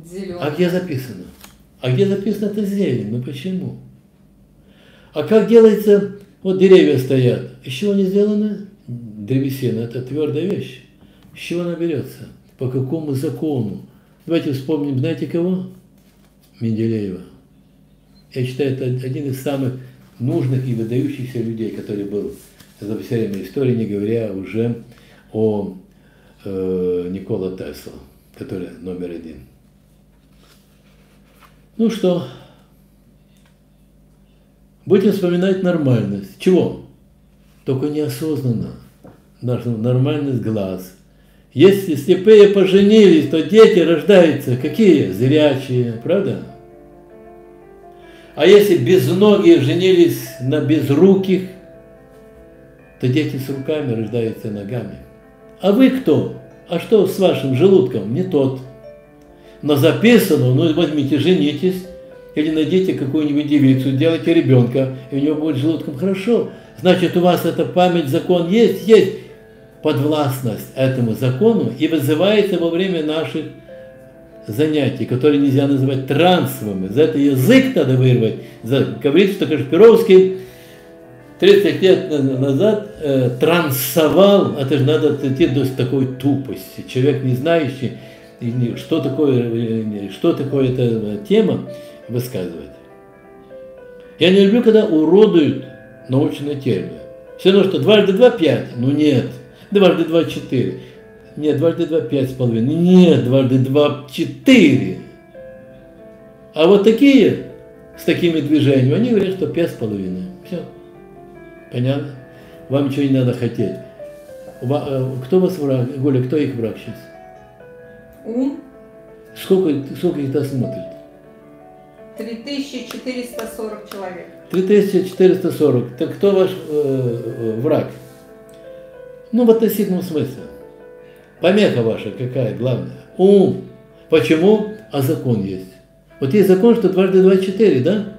Зеленый. А где записано? А где записано это зелень? Ну почему? А как делается, вот деревья стоят, из чего они сделаны? Древесина – это твердая вещь. С чего она берется? По какому закону? Давайте вспомним, знаете кого? Менделеева. Я считаю, это один из самых нужных и выдающихся людей, который был за все время истории, не говоря уже о э, Никола Тесла, который номер один. Ну что, будем вспоминать нормальность. Чего? Только неосознанно. Нормальность глаз. Если слепые поженились, то дети рождаются какие? Зрячие, правда? А если безногие женились на безруких, то дети с руками рождаются ногами. А вы кто? А что с вашим желудком? Не тот. Но записано, ну возьмите, женитесь, или найдите какую-нибудь девицу, делайте ребенка, и у него будет желудком хорошо. Значит, у вас эта память, закон есть? Есть подвластность этому закону и вызывается во время наших занятий, которые нельзя называть трансовыми. За это язык надо вырвать. За, говорит, что Кашпировский 30 лет назад э, трансовал, это же надо идти до такой тупости. Человек, не знающий, что такое, э, что такое эта тема, высказывать. Я не люблю, когда уродуют научные термины. Все равно, что дважды два – пять. Ну нет. Дважды два – четыре. Нет, дважды два – пять с половиной. Нет, дважды два – четыре. А вот такие, с такими движениями, они говорят, что пять с половиной. Все. Понятно? Вам ничего не надо хотеть. Э, кто вас враг? Голя, кто их враг сейчас? Ум. Сколько, сколько их то смотрит? 3440 человек. 3440. Так кто ваш э, э, враг? Ну, в относительном смысле. Помеха ваша какая главная? Ум. Почему? А закон есть. Вот есть закон, что дважды два четыре, да?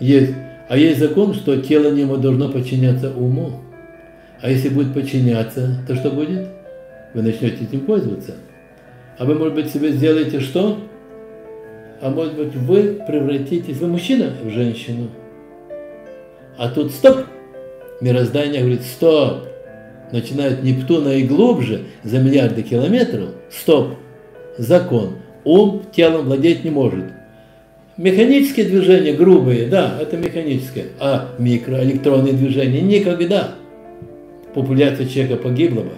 Есть. А есть закон, что тело не должно подчиняться уму. А если будет подчиняться, то что будет? Вы начнете этим пользоваться. А вы, может быть, себе сделаете что? А может быть, вы превратитесь, вы мужчина, в женщину. А тут стоп! Мироздание говорит, стоп! Начинает Нептуна и глубже, за миллиарды километров, стоп! Закон. Ум телом владеть не может. Механические движения грубые, да, это механическое. А микроэлектронные движения никогда. Популяция человека погибла бы.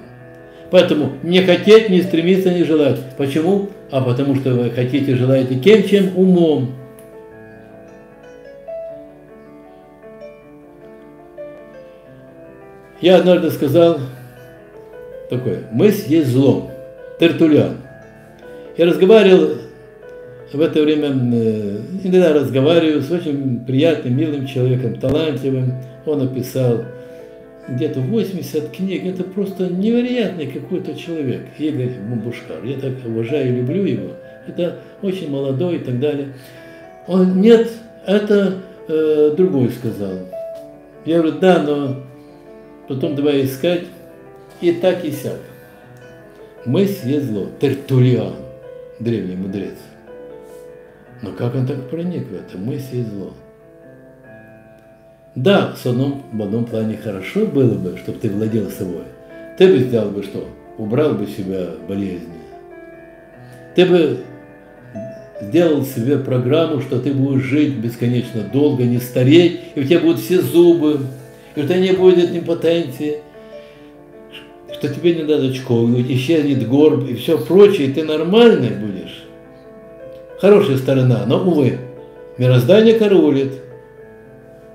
Поэтому не хотеть, не стремиться, не желать. Почему? А потому что вы хотите, желаете кем, чем умом. Я однажды сказал такое, мысль есть зло, Тертулян. Я разговаривал в это время, э, иногда разговариваю с очень приятным, милым человеком, талантливым. Он написал где-то 80 книг. Это просто невероятный какой-то человек, Игорь Бумбушкар. Я так уважаю и люблю его. Это очень молодой и так далее. Он, нет, это э, другой сказал. Я говорю, да, но потом давай искать. И так и сяк. Мысль есть зло. Тертулиан, древний мудрец. Но как он так проник в это? Мысль есть зло. Да, в одном, в одном плане хорошо было бы, чтобы ты владел собой. Ты бы сделал бы что? Убрал бы себя болезни. Ты бы сделал себе программу, что ты будешь жить бесконечно долго, не стареть, и у тебя будут все зубы, тебя не будет импотенции, что тебе не надо очков, исчезнет горб и все прочее, и ты нормальный будешь. Хорошая сторона, но, увы, мироздание караулит.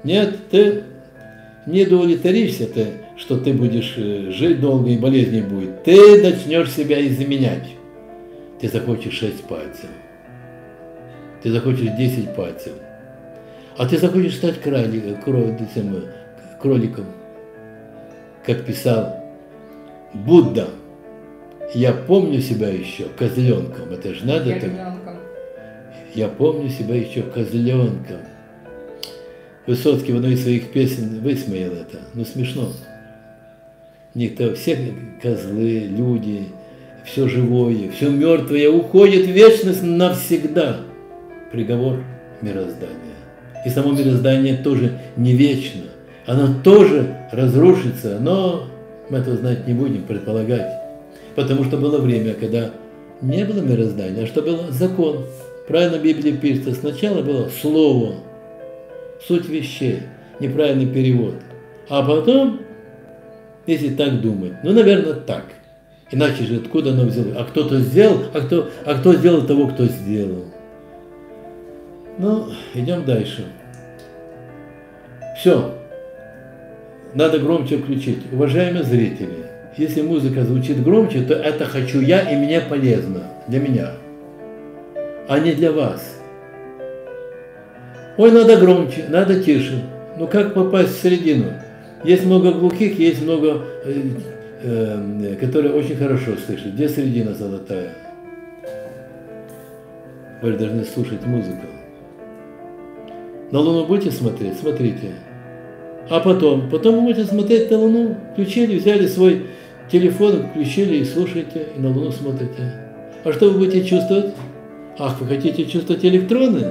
Нет, ты не удовлетворишься ты, что ты будешь э, жить долго и болезней будет. Ты начнешь себя изменять. Ты захочешь шесть пальцев. Ты захочешь десять пальцев. А ты захочешь стать кроликом, кроликом, как писал Будда. Я помню себя еще козленком. Это же надо так. Я помню себя еще козленком. Высоцкий в одной из своих песен высмеял это. Ну смешно. Никто, все козлы, люди, все живое, все мертвое уходит в вечность навсегда. Приговор мироздания. И само мироздание тоже не вечно. Оно тоже разрушится, но мы этого знать не будем, предполагать. Потому что было время, когда не было мироздания, а что было закон. Правильно Библия пишется, сначала было слово, суть вещей, неправильный перевод. А потом, если так думать, ну, наверное, так. Иначе же откуда оно взялось? А кто-то сделал, а кто, а кто сделал того, кто сделал? Ну, идем дальше. Все. Надо громче включить. Уважаемые зрители, если музыка звучит громче, то это хочу я и мне полезно. Для меня. А не для вас. Ой, надо громче, надо тише. Ну как попасть в середину? Есть много глухих, есть много, э, э, которые очень хорошо слышат. Где середина золотая? Вы должны слушать музыку. На Луну будете смотреть? Смотрите. А потом, потом вы будете смотреть на Луну, включили, взяли свой телефон, включили и слушаете, и на Луну смотрите. А что вы будете чувствовать? Ах, вы хотите чувствовать электроны?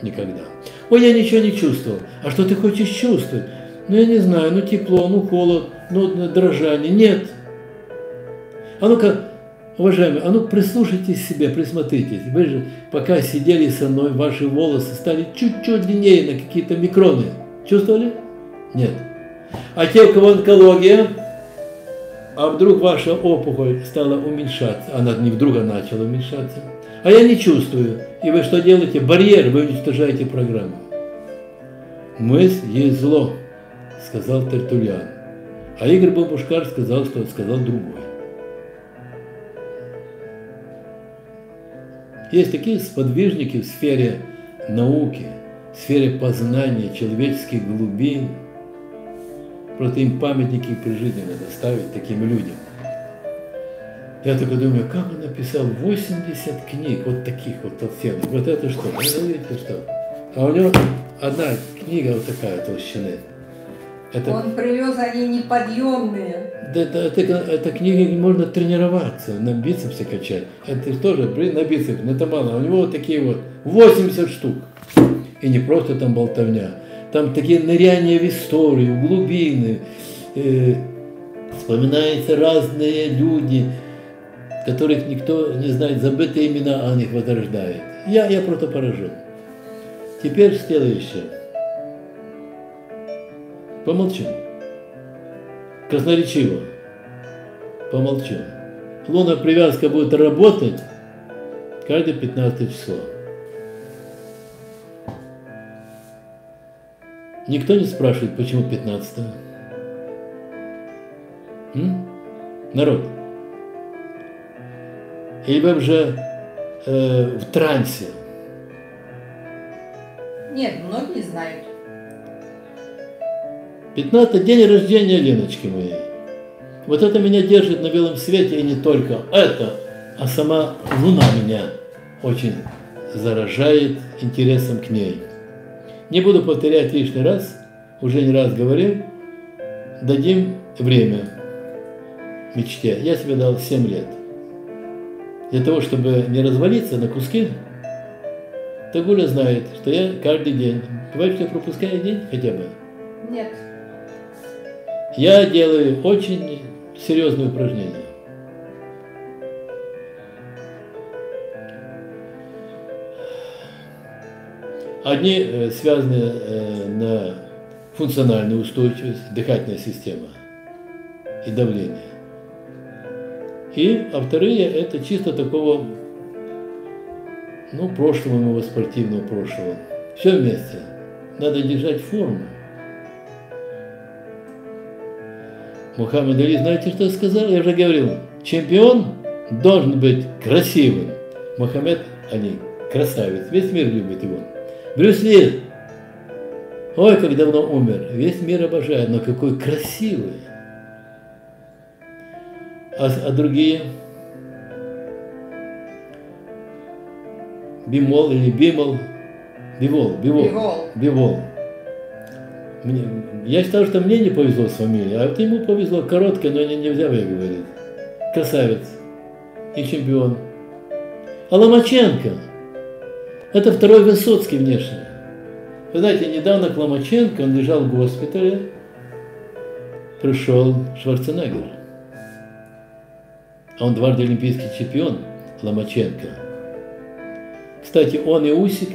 Никогда. Ой, я ничего не чувствовал. А что ты хочешь чувствовать? Ну, я не знаю, ну тепло, ну холод, ну дрожание. Нет. А ну-ка, уважаемые, а ну прислушайтесь к себе, присмотритесь. Вы же пока сидели со мной, ваши волосы стали чуть-чуть длиннее на какие-то микроны. Чувствовали? Нет. А те, у кого онкология, а вдруг ваша опухоль стала уменьшаться, она не вдруг а начала уменьшаться, а я не чувствую. И вы что делаете? Барьер, вы уничтожаете программу. Мысль есть зло, сказал Тертулян. А Игорь Бабушкар сказал, что сказал другой. Есть такие сподвижники в сфере науки, в сфере познания человеческих глубин. Просто им памятники при жизни надо ставить таким людям. Я только думаю, как он написал 80 книг, вот таких вот толстенных. Вот это что? Вы знаете что? А у него одна книга вот такая толщины. Это... Он привез, они неподъемные. Да, это, это, это книги можно тренироваться, на бицепсе качать. Это тоже на бицепс, это мало. У него вот такие вот 80 штук. И не просто там болтовня. Там такие ныряния в историю, в глубины. Э, вспоминаются разные люди, которых никто не знает, забытые имена, а он их возрождает. Я, я просто поражен. Теперь следующее. Помолчим. Красноречиво. Помолчим. Лунная привязка будет работать каждое 15 число. Никто не спрашивает, почему 15 -го. М? Народ. Или вы уже э, в трансе? Нет, многие знают. 15 день рождения Леночки моей. Вот это меня держит на белом свете, и не только это, а сама Луна меня очень заражает интересом к ней. Не буду повторять лишний раз, уже не раз говорил, дадим время мечте. Я себе дал 7 лет для того, чтобы не развалиться на куски, Тагуля знает, что я каждый день, бывает, что пропускаю день хотя бы, Нет. Я делаю очень серьезные упражнения. Одни э, связаны э, на функциональную устойчивость, дыхательная система и давление. И, а вторые это чисто такого, ну, прошлого моего спортивного прошлого. Все вместе. Надо держать форму. Мухаммед Али, знаете, что сказал? Я уже говорил, чемпион должен быть красивым. Мухаммед Али, красавец, весь мир любит его. Брюс Ли, ой, как давно умер, весь мир обожает, но какой красивый. А, а другие? Бимол или Бимол? Бивол, Бивол. Бивол. Бивол. Мне, я считаю, что мне не повезло с фамилией, а вот ему повезло, короткое, но не, нельзя мне говорить. Красавец и чемпион. А Ломаченко, это второй Высоцкий внешне. Вы знаете, недавно к Ломаченко, он лежал в госпитале, пришел Шварценеггер. А он дважды олимпийский чемпион, Ломаченко. Кстати, он и Усик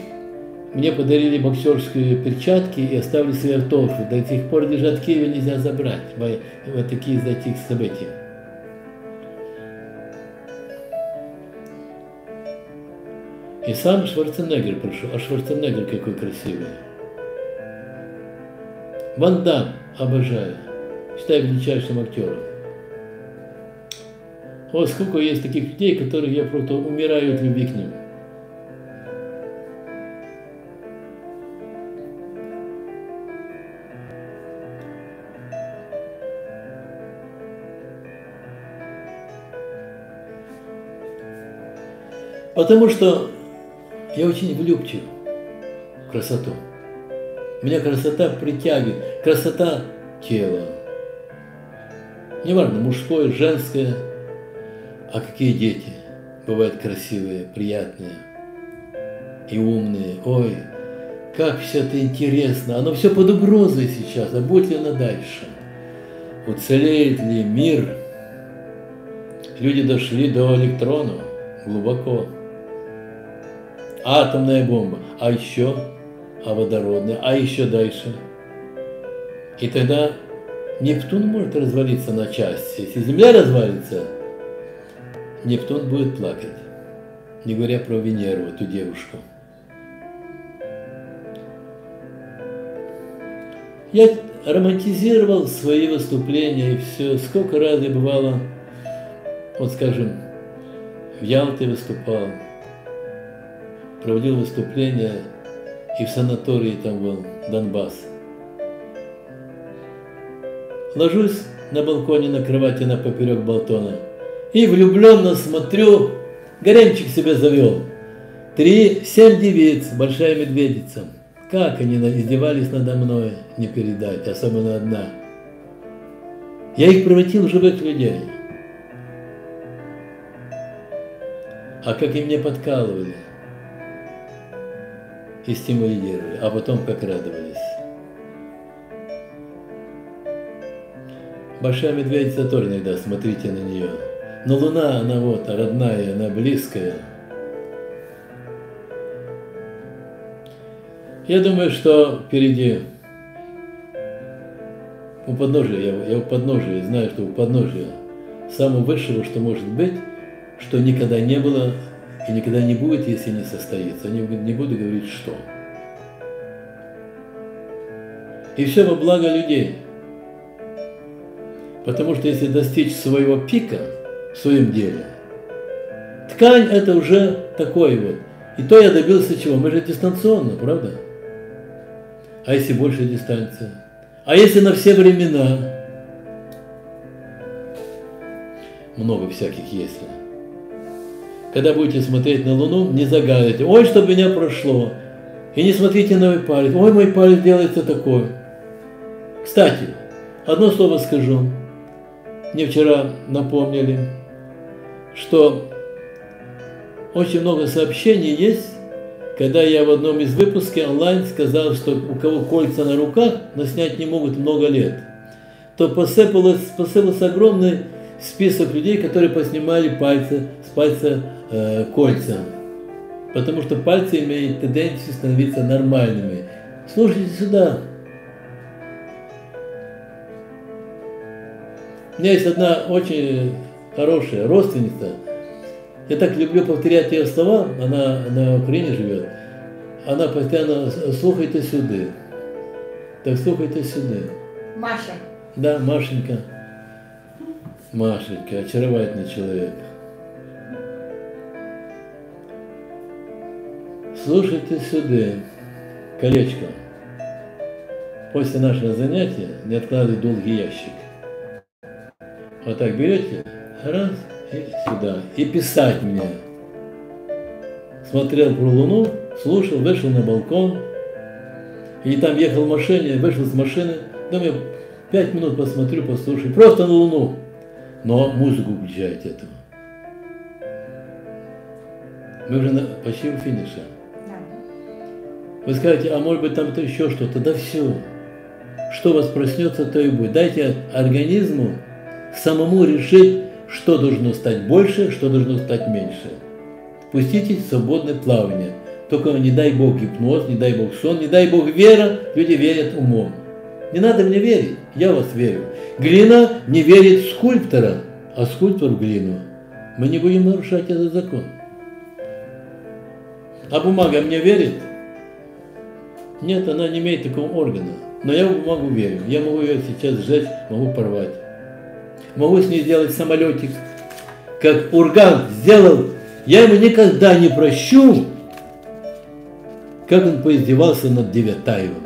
мне подарили боксерские перчатки и оставили свои. До сих пор лежат в Киеве, нельзя забрать. Вот такие из этих событий. И сам Шварценеггер пришел. А Шварценеггер какой красивый. Ван Дам обожаю. Считаю величайшим актером. Вот сколько есть таких людей, которые я просто умираю от любви к ним. Потому что я очень влюбчив в красоту. Меня красота притягивает, красота тела. Неважно, мужское, женское, а какие дети бывают красивые, приятные и умные. Ой, как все это интересно. Оно все под угрозой сейчас, а будет ли оно дальше? Уцелеет ли мир? Люди дошли до электронов глубоко атомная бомба, а еще, а водородная, а еще дальше. И тогда Нептун может развалиться на части. Если Земля развалится, Нептун будет плакать. Не говоря про Венеру, эту девушку. Я романтизировал свои выступления и все. Сколько раз я бывало, вот скажем, в Ялте выступал, проводил выступление и в санатории там был, Донбасс. Ложусь на балконе на кровати на поперек балкона и влюбленно смотрю, гаремчик себе завел. Три, семь девиц, большая медведица. Как они издевались надо мной, не передать, особенно одна. Я их превратил в живых людей. А как и мне подкалывали – и стимулировали, а потом как радовались. Большая медведица тоже иногда, смотрите на нее. Но луна, она вот родная, она близкая. Я думаю, что впереди у подножия, я, я у подножия, знаю, что у подножия самого высшего, что может быть, что никогда не было и никогда не будет, если не состоится. Не, не буду говорить, что. И все во благо людей. Потому что если достичь своего пика в своем деле, ткань это уже такой вот. И то я добился чего? Мы же дистанционно, правда? А если больше дистанция? А если на все времена? Много всяких если. Когда будете смотреть на Луну, не загадывайте, ой, чтобы меня прошло. И не смотрите на мой палец, ой, мой палец делается такой. Кстати, одно слово скажу. Мне вчера напомнили, что очень много сообщений есть когда я в одном из выпусков онлайн сказал, что у кого кольца на руках, но снять не могут много лет, то посыпалось, посыпался огромный список людей, которые поснимали пальцы, с пальца э, кольца. Потому что пальцы имеют тенденцию становиться нормальными. Слушайте сюда. У меня есть одна очень хорошая родственница. Я так люблю повторять ее слова, она на Украине живет. Она постоянно слухайте сюда. Так слухайте сюда. Маша. Да, Машенька. Машенька, очаровательный человек. Слушайте сюда, колечко. После нашего занятия не откладывай долгий ящик. Вот так берете, раз, и сюда. И писать мне. Смотрел про Луну, слушал, вышел на балкон. И там ехал в машине, вышел с машины. Думаю, пять минут посмотрю, послушаю. Просто на Луну. Но музыку включайте этого. Мы уже на, почти у финиша. Вы скажете, а может быть там-то еще что-то? Да все. Что у вас проснется, то и будет. Дайте организму самому решить, что должно стать больше, что должно стать меньше. Пустите свободное плавание. Только не дай Бог гипноз, не дай Бог сон, не дай Бог вера, люди верят умом. Не надо мне верить, я вас верю. Глина не верит скульптора, а скульптор в глину. Мы не будем нарушать этот закон. А бумага мне верит? Нет, она не имеет такого органа. Но я бумагу верю. Я могу ее сейчас сжечь, могу порвать. Могу с ней сделать самолетик. Как Ургант сделал, я ему никогда не прощу, как он поиздевался над Девятаевым.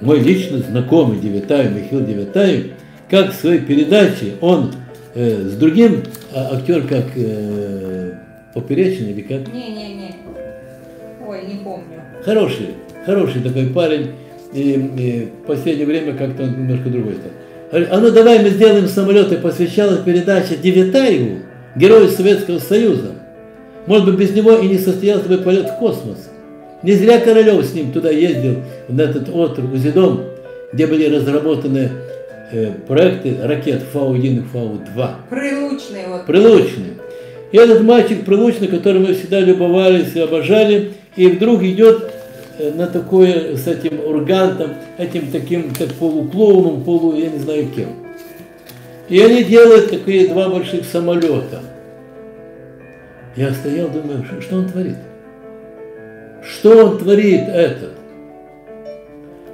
Мой лично знакомый Девятаев, Михаил Девятаев, как в своей передаче он э, с другим а, актер, как э, Поперечный или как? Не-не-не. Хороший, хороший такой парень. И, и в последнее время как-то он немножко другой стал. Говорит, а ну давай мы сделаем самолеты, посвящалась передача Девятаеву, герою Советского Союза. Может быть, без него и не состоялся бы полет в космос. Не зря Королев с ним туда ездил, на этот остров Узидом, где были разработаны э, проекты ракет Фау-1 и Фау-2. Прилучный вот. Прилучный. И этот мальчик Прилучный, который мы всегда любовались и обожали, и вдруг идет на такое с этим ургантом, этим таким как полуклоуном, полу, я не знаю кем. И они делают такие два больших самолета. Я стоял, думаю, что он творит? Что он творит этот?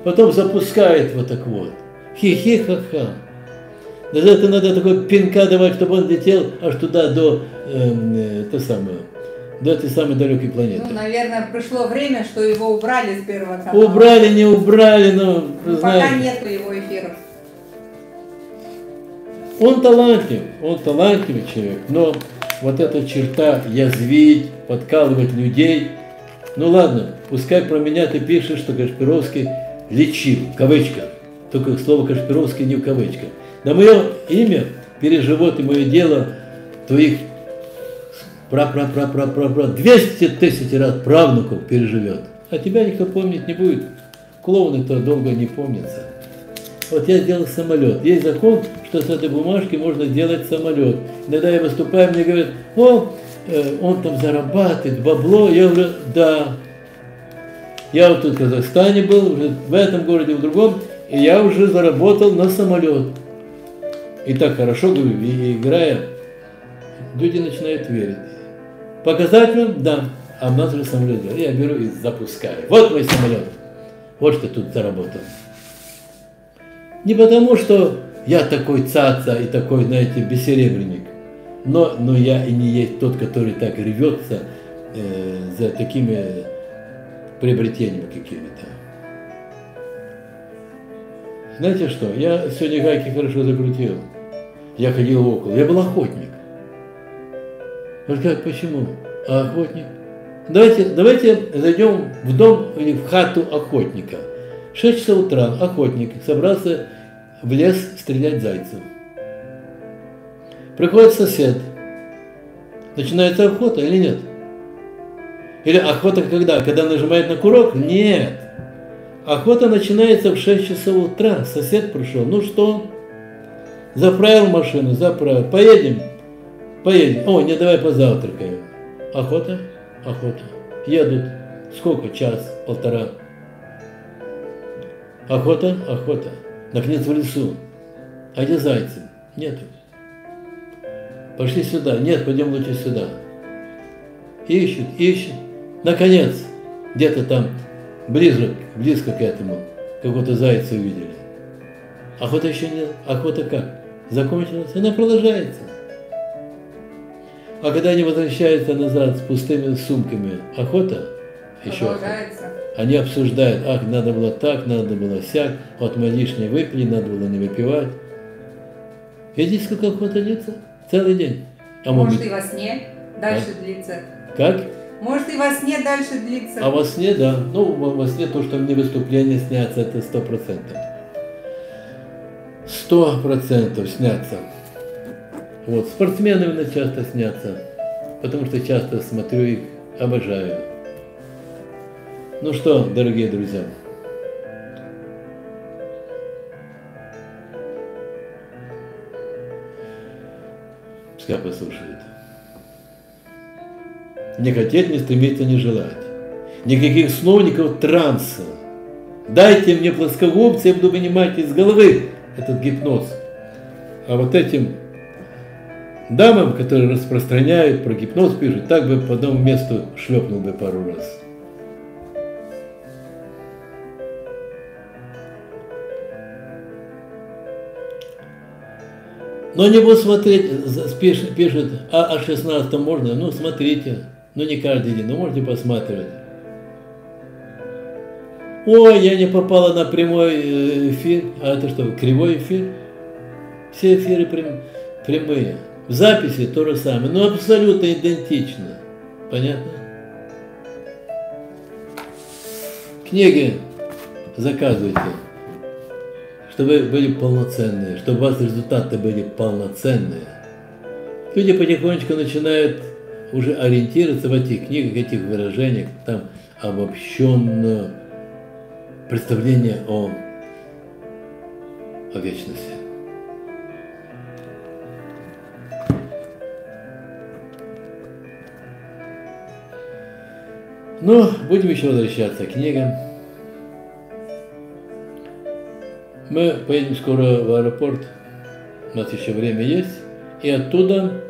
Потом запускает вот так вот. Хи-хи-ха-ха. Да это надо такой пинка давать, чтобы он летел аж туда до э, э, то самое, до этой самой далекой планеты. Ну, наверное, пришло время, что его убрали с первого канала. Убрали, не убрали, но Ну, Пока нету его эфиров. Он талантлив, он талантливый человек, но вот эта черта язвить, подкалывать людей, ну ладно, пускай про меня ты пишешь, что Кашпировский лечил, в кавычках. Только слово Кашпировский не в кавычках. На мое имя переживут и мое дело твоих пра пра пра пра пра пра 200 тысяч раз правнуков переживет. А тебя никто помнить не будет. Клоуны-то долго не помнятся. Вот я сделал самолет. Есть закон, что с этой бумажки можно сделать самолет. Иногда я выступаю, мне говорят, о, э, он там зарабатывает бабло. Я говорю, да. Я вот тут в Казахстане был, уже в этом городе, в другом, и я уже заработал на самолет. И так хорошо, говорю, играя, люди начинают верить. Показать вам? Да. А у нас уже самолет. Я беру и запускаю. Вот мой самолет. Вот что тут заработал. Не потому, что я такой цаца и такой, знаете, бессеребренник, но, но я и не есть тот, который так рвется э, за такими приобретениями какими-то. Знаете что, я сегодня гайки хорошо закрутил. Я ходил около, я был охотник. Вот как, почему? А охотник? Давайте, давайте зайдем в дом или в хату охотника. 6 часов утра охотник собрался в лес стрелять зайцев. Приходит сосед. Начинается охота или нет? Или охота когда? Когда нажимает на курок? Нет. Охота начинается в 6 часов утра. Сосед пришел. Ну что? Заправил машину, заправил. Поедем? Поедем. О, не давай позавтракаем. Охота? Охота. Едут. Сколько? Час, полтора. Охота? Охота. Наконец в лесу. А где зайцы? Нету. Пошли сюда. Нет, пойдем лучше сюда. Ищут, ищут. Наконец, где-то там ближе, близко к этому, какого-то зайца увидели. Охота еще не... Охота как? Закончилась? Она продолжается. А когда они возвращаются назад с пустыми сумками, охота еще охота. Они обсуждают, ах, надо было так, надо было сяк, вот мы лишнее выпили, надо было не выпивать. Видите, сколько охота длится? Целый день. А может, может и во сне дальше а? длится. Как? Может и во сне дальше длится. А во сне, да. Ну, во сне то, что мне выступления снятся, это сто процентов. Сто процентов снятся. Вот, спортсмены нас часто снятся, потому что часто смотрю их, обожаю. Ну что, дорогие друзья, пускай послушает. Не хотеть, не стремиться, не желать. Никаких снов, никакого транса. Дайте мне плоскогубцы, я буду вынимать из головы этот гипноз. А вот этим дамам, которые распространяют про гипноз, пишут, так бы по одному месту шлепнул бы пару раз. Но не буду смотреть, пишет, пишет а о 16 можно, ну смотрите, ну не каждый день, но можете посматривать. Ой, я не попала на прямой э, эфир. А это что, кривой эфир? Все эфиры прям, прямые. В записи то же самое, но абсолютно идентично. Понятно? Книги заказывайте, чтобы были полноценные, чтобы у вас результаты были полноценные. Люди потихонечку начинают уже ориентироваться в этих книгах, этих выражениях, там обобщенное представление о, о вечности. Но будем еще возвращаться к книгам. Мы поедем скоро в аэропорт, у нас еще время есть, и оттуда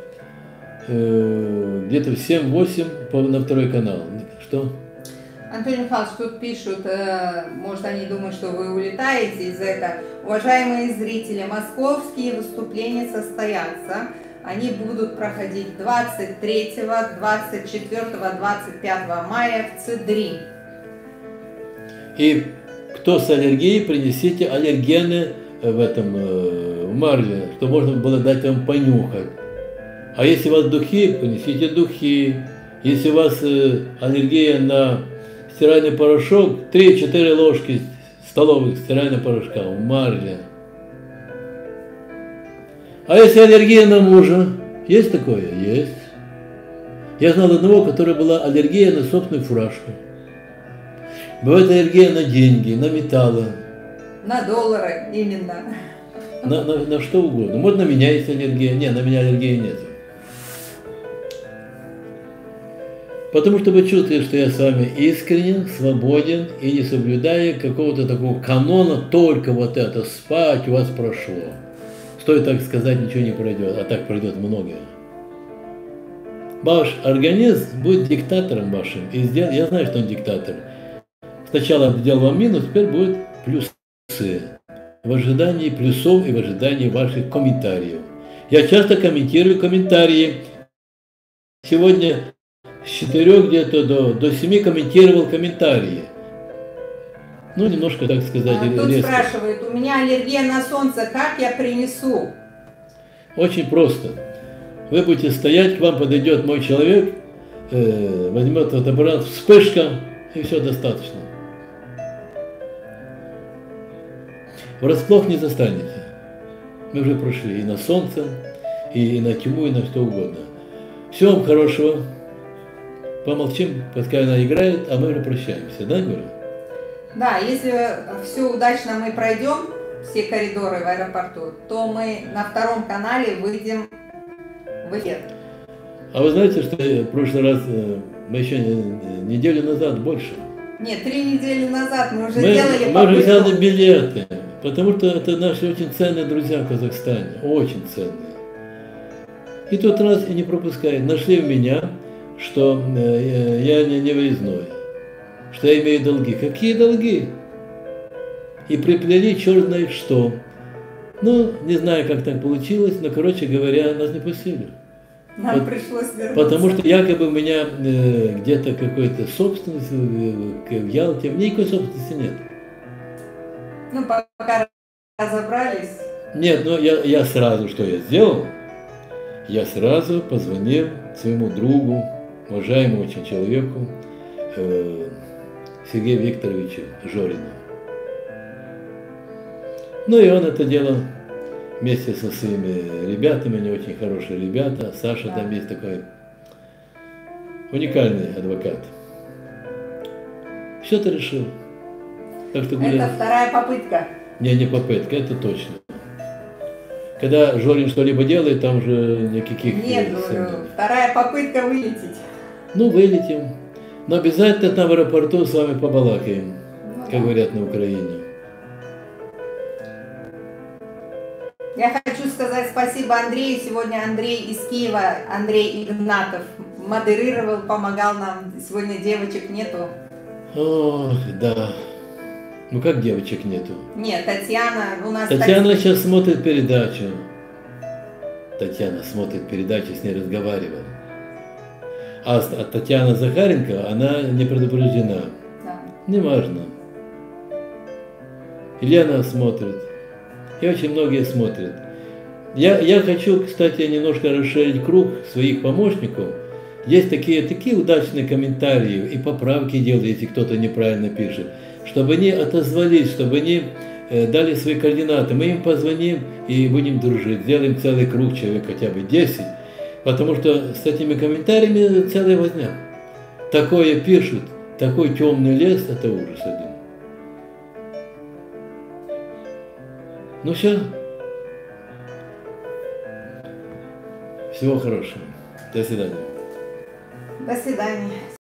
э, где-то в 7-8 на второй канал. Что? Антоний Михайлович, тут пишут, э, может они думают, что вы улетаете из этого. Уважаемые зрители, московские выступления состоятся они будут проходить 23, 24, 25 мая в Цидри. И кто с аллергией, принесите аллергены в этом э, в марле, что можно было дать вам понюхать. А если у вас духи, принесите духи. Если у вас э, аллергия на стиральный порошок, 3-4 ложки столовых стирального порошка в марле – а если аллергия на мужа? Есть такое? Есть. Я знал одного, у которого была аллергия на собственную фуражку. Бывает аллергия на деньги, на металлы. На доллары именно. На, на, на что угодно. Может, на меня есть аллергия. Нет, на меня аллергии нет. Потому что вы чувствуете, что я с вами искренен, свободен и не соблюдая какого-то такого канона, только вот это спать у вас прошло. Стоит так сказать, ничего не пройдет, а так пройдет многое. Ваш организм будет диктатором вашим. И сдел... Я знаю, что он диктатор. Сначала сделал вам минус, теперь будет плюсы. В ожидании плюсов и в ожидании ваших комментариев. Я часто комментирую комментарии. Сегодня с 4 где-то до, до 7 комментировал комментарии. Ну, немножко, так сказать, а, Тут резко. спрашивает, у меня аллергия на солнце, как я принесу? Очень просто. Вы будете стоять, к вам подойдет мой человек, э, возьмет фотоаппарат, вспышка, и все достаточно. Врасплох не застанете. Мы уже прошли и на солнце, и на тьму, и на что угодно. Всего вам хорошего. помолчим, пускай она играет, а мы уже прощаемся, да, говорю? Да, если все удачно мы пройдем, все коридоры в аэропорту, то мы на втором канале выйдем в эфир. А вы знаете, что в прошлый раз, э, мы еще неделю назад больше. Нет, три недели назад мы уже мы, сделали Мы уже взяли билеты, потому что это наши очень ценные друзья в Казахстане, очень ценные. И тот раз и не пропускает. Нашли в меня, что э, я не, не выездной, что я имею долги. Какие долги? И приплели черт знает что. Ну, не знаю, как так получилось, но, короче говоря, нас не пустили. Нам вот, пришлось вернуться. Потому что якобы у меня э, где-то какой-то собственность в, в Ялте. Мне никакой собственности нет. Ну, пока разобрались. Нет, ну я, я сразу, что я сделал, я сразу позвонил своему другу, уважаемому очень человеку, э, Сергею Викторовичу Жорину. Ну и он это дело вместе со своими ребятами, они очень хорошие ребята. Саша там есть такой уникальный адвокат. Все это решил. Так что это вторая попытка. Не, не попытка, это точно. Когда Жорин что-либо делает, там уже никаких... Нет, говорю, вторая попытка вылететь. Ну, вылетим. Но обязательно там в аэропорту с вами побалакаем, ну, как говорят на Украине. Я хочу сказать спасибо Андрею. Сегодня Андрей из Киева, Андрей Игнатов, модерировал, помогал нам. Сегодня девочек нету. Ох, да. Ну как девочек нету? Нет, Татьяна у нас... Татьяна так... сейчас смотрит передачу. Татьяна смотрит передачу, с ней разговаривал. А, а Татьяна Захаренко, она не предупреждена. Да. Неважно. Елена смотрит и очень многие смотрят. Я, я хочу, кстати, немножко расширить круг своих помощников. Есть такие, такие удачные комментарии и поправки делают, если кто-то неправильно пишет, чтобы они отозвались, чтобы они э, дали свои координаты. Мы им позвоним и будем дружить, сделаем целый круг, человек хотя бы 10, потому что с этими комментариями целая возня. Такое пишут, такой темный лес, это ужас один. Ну все. Всего хорошего. До свидания. До свидания.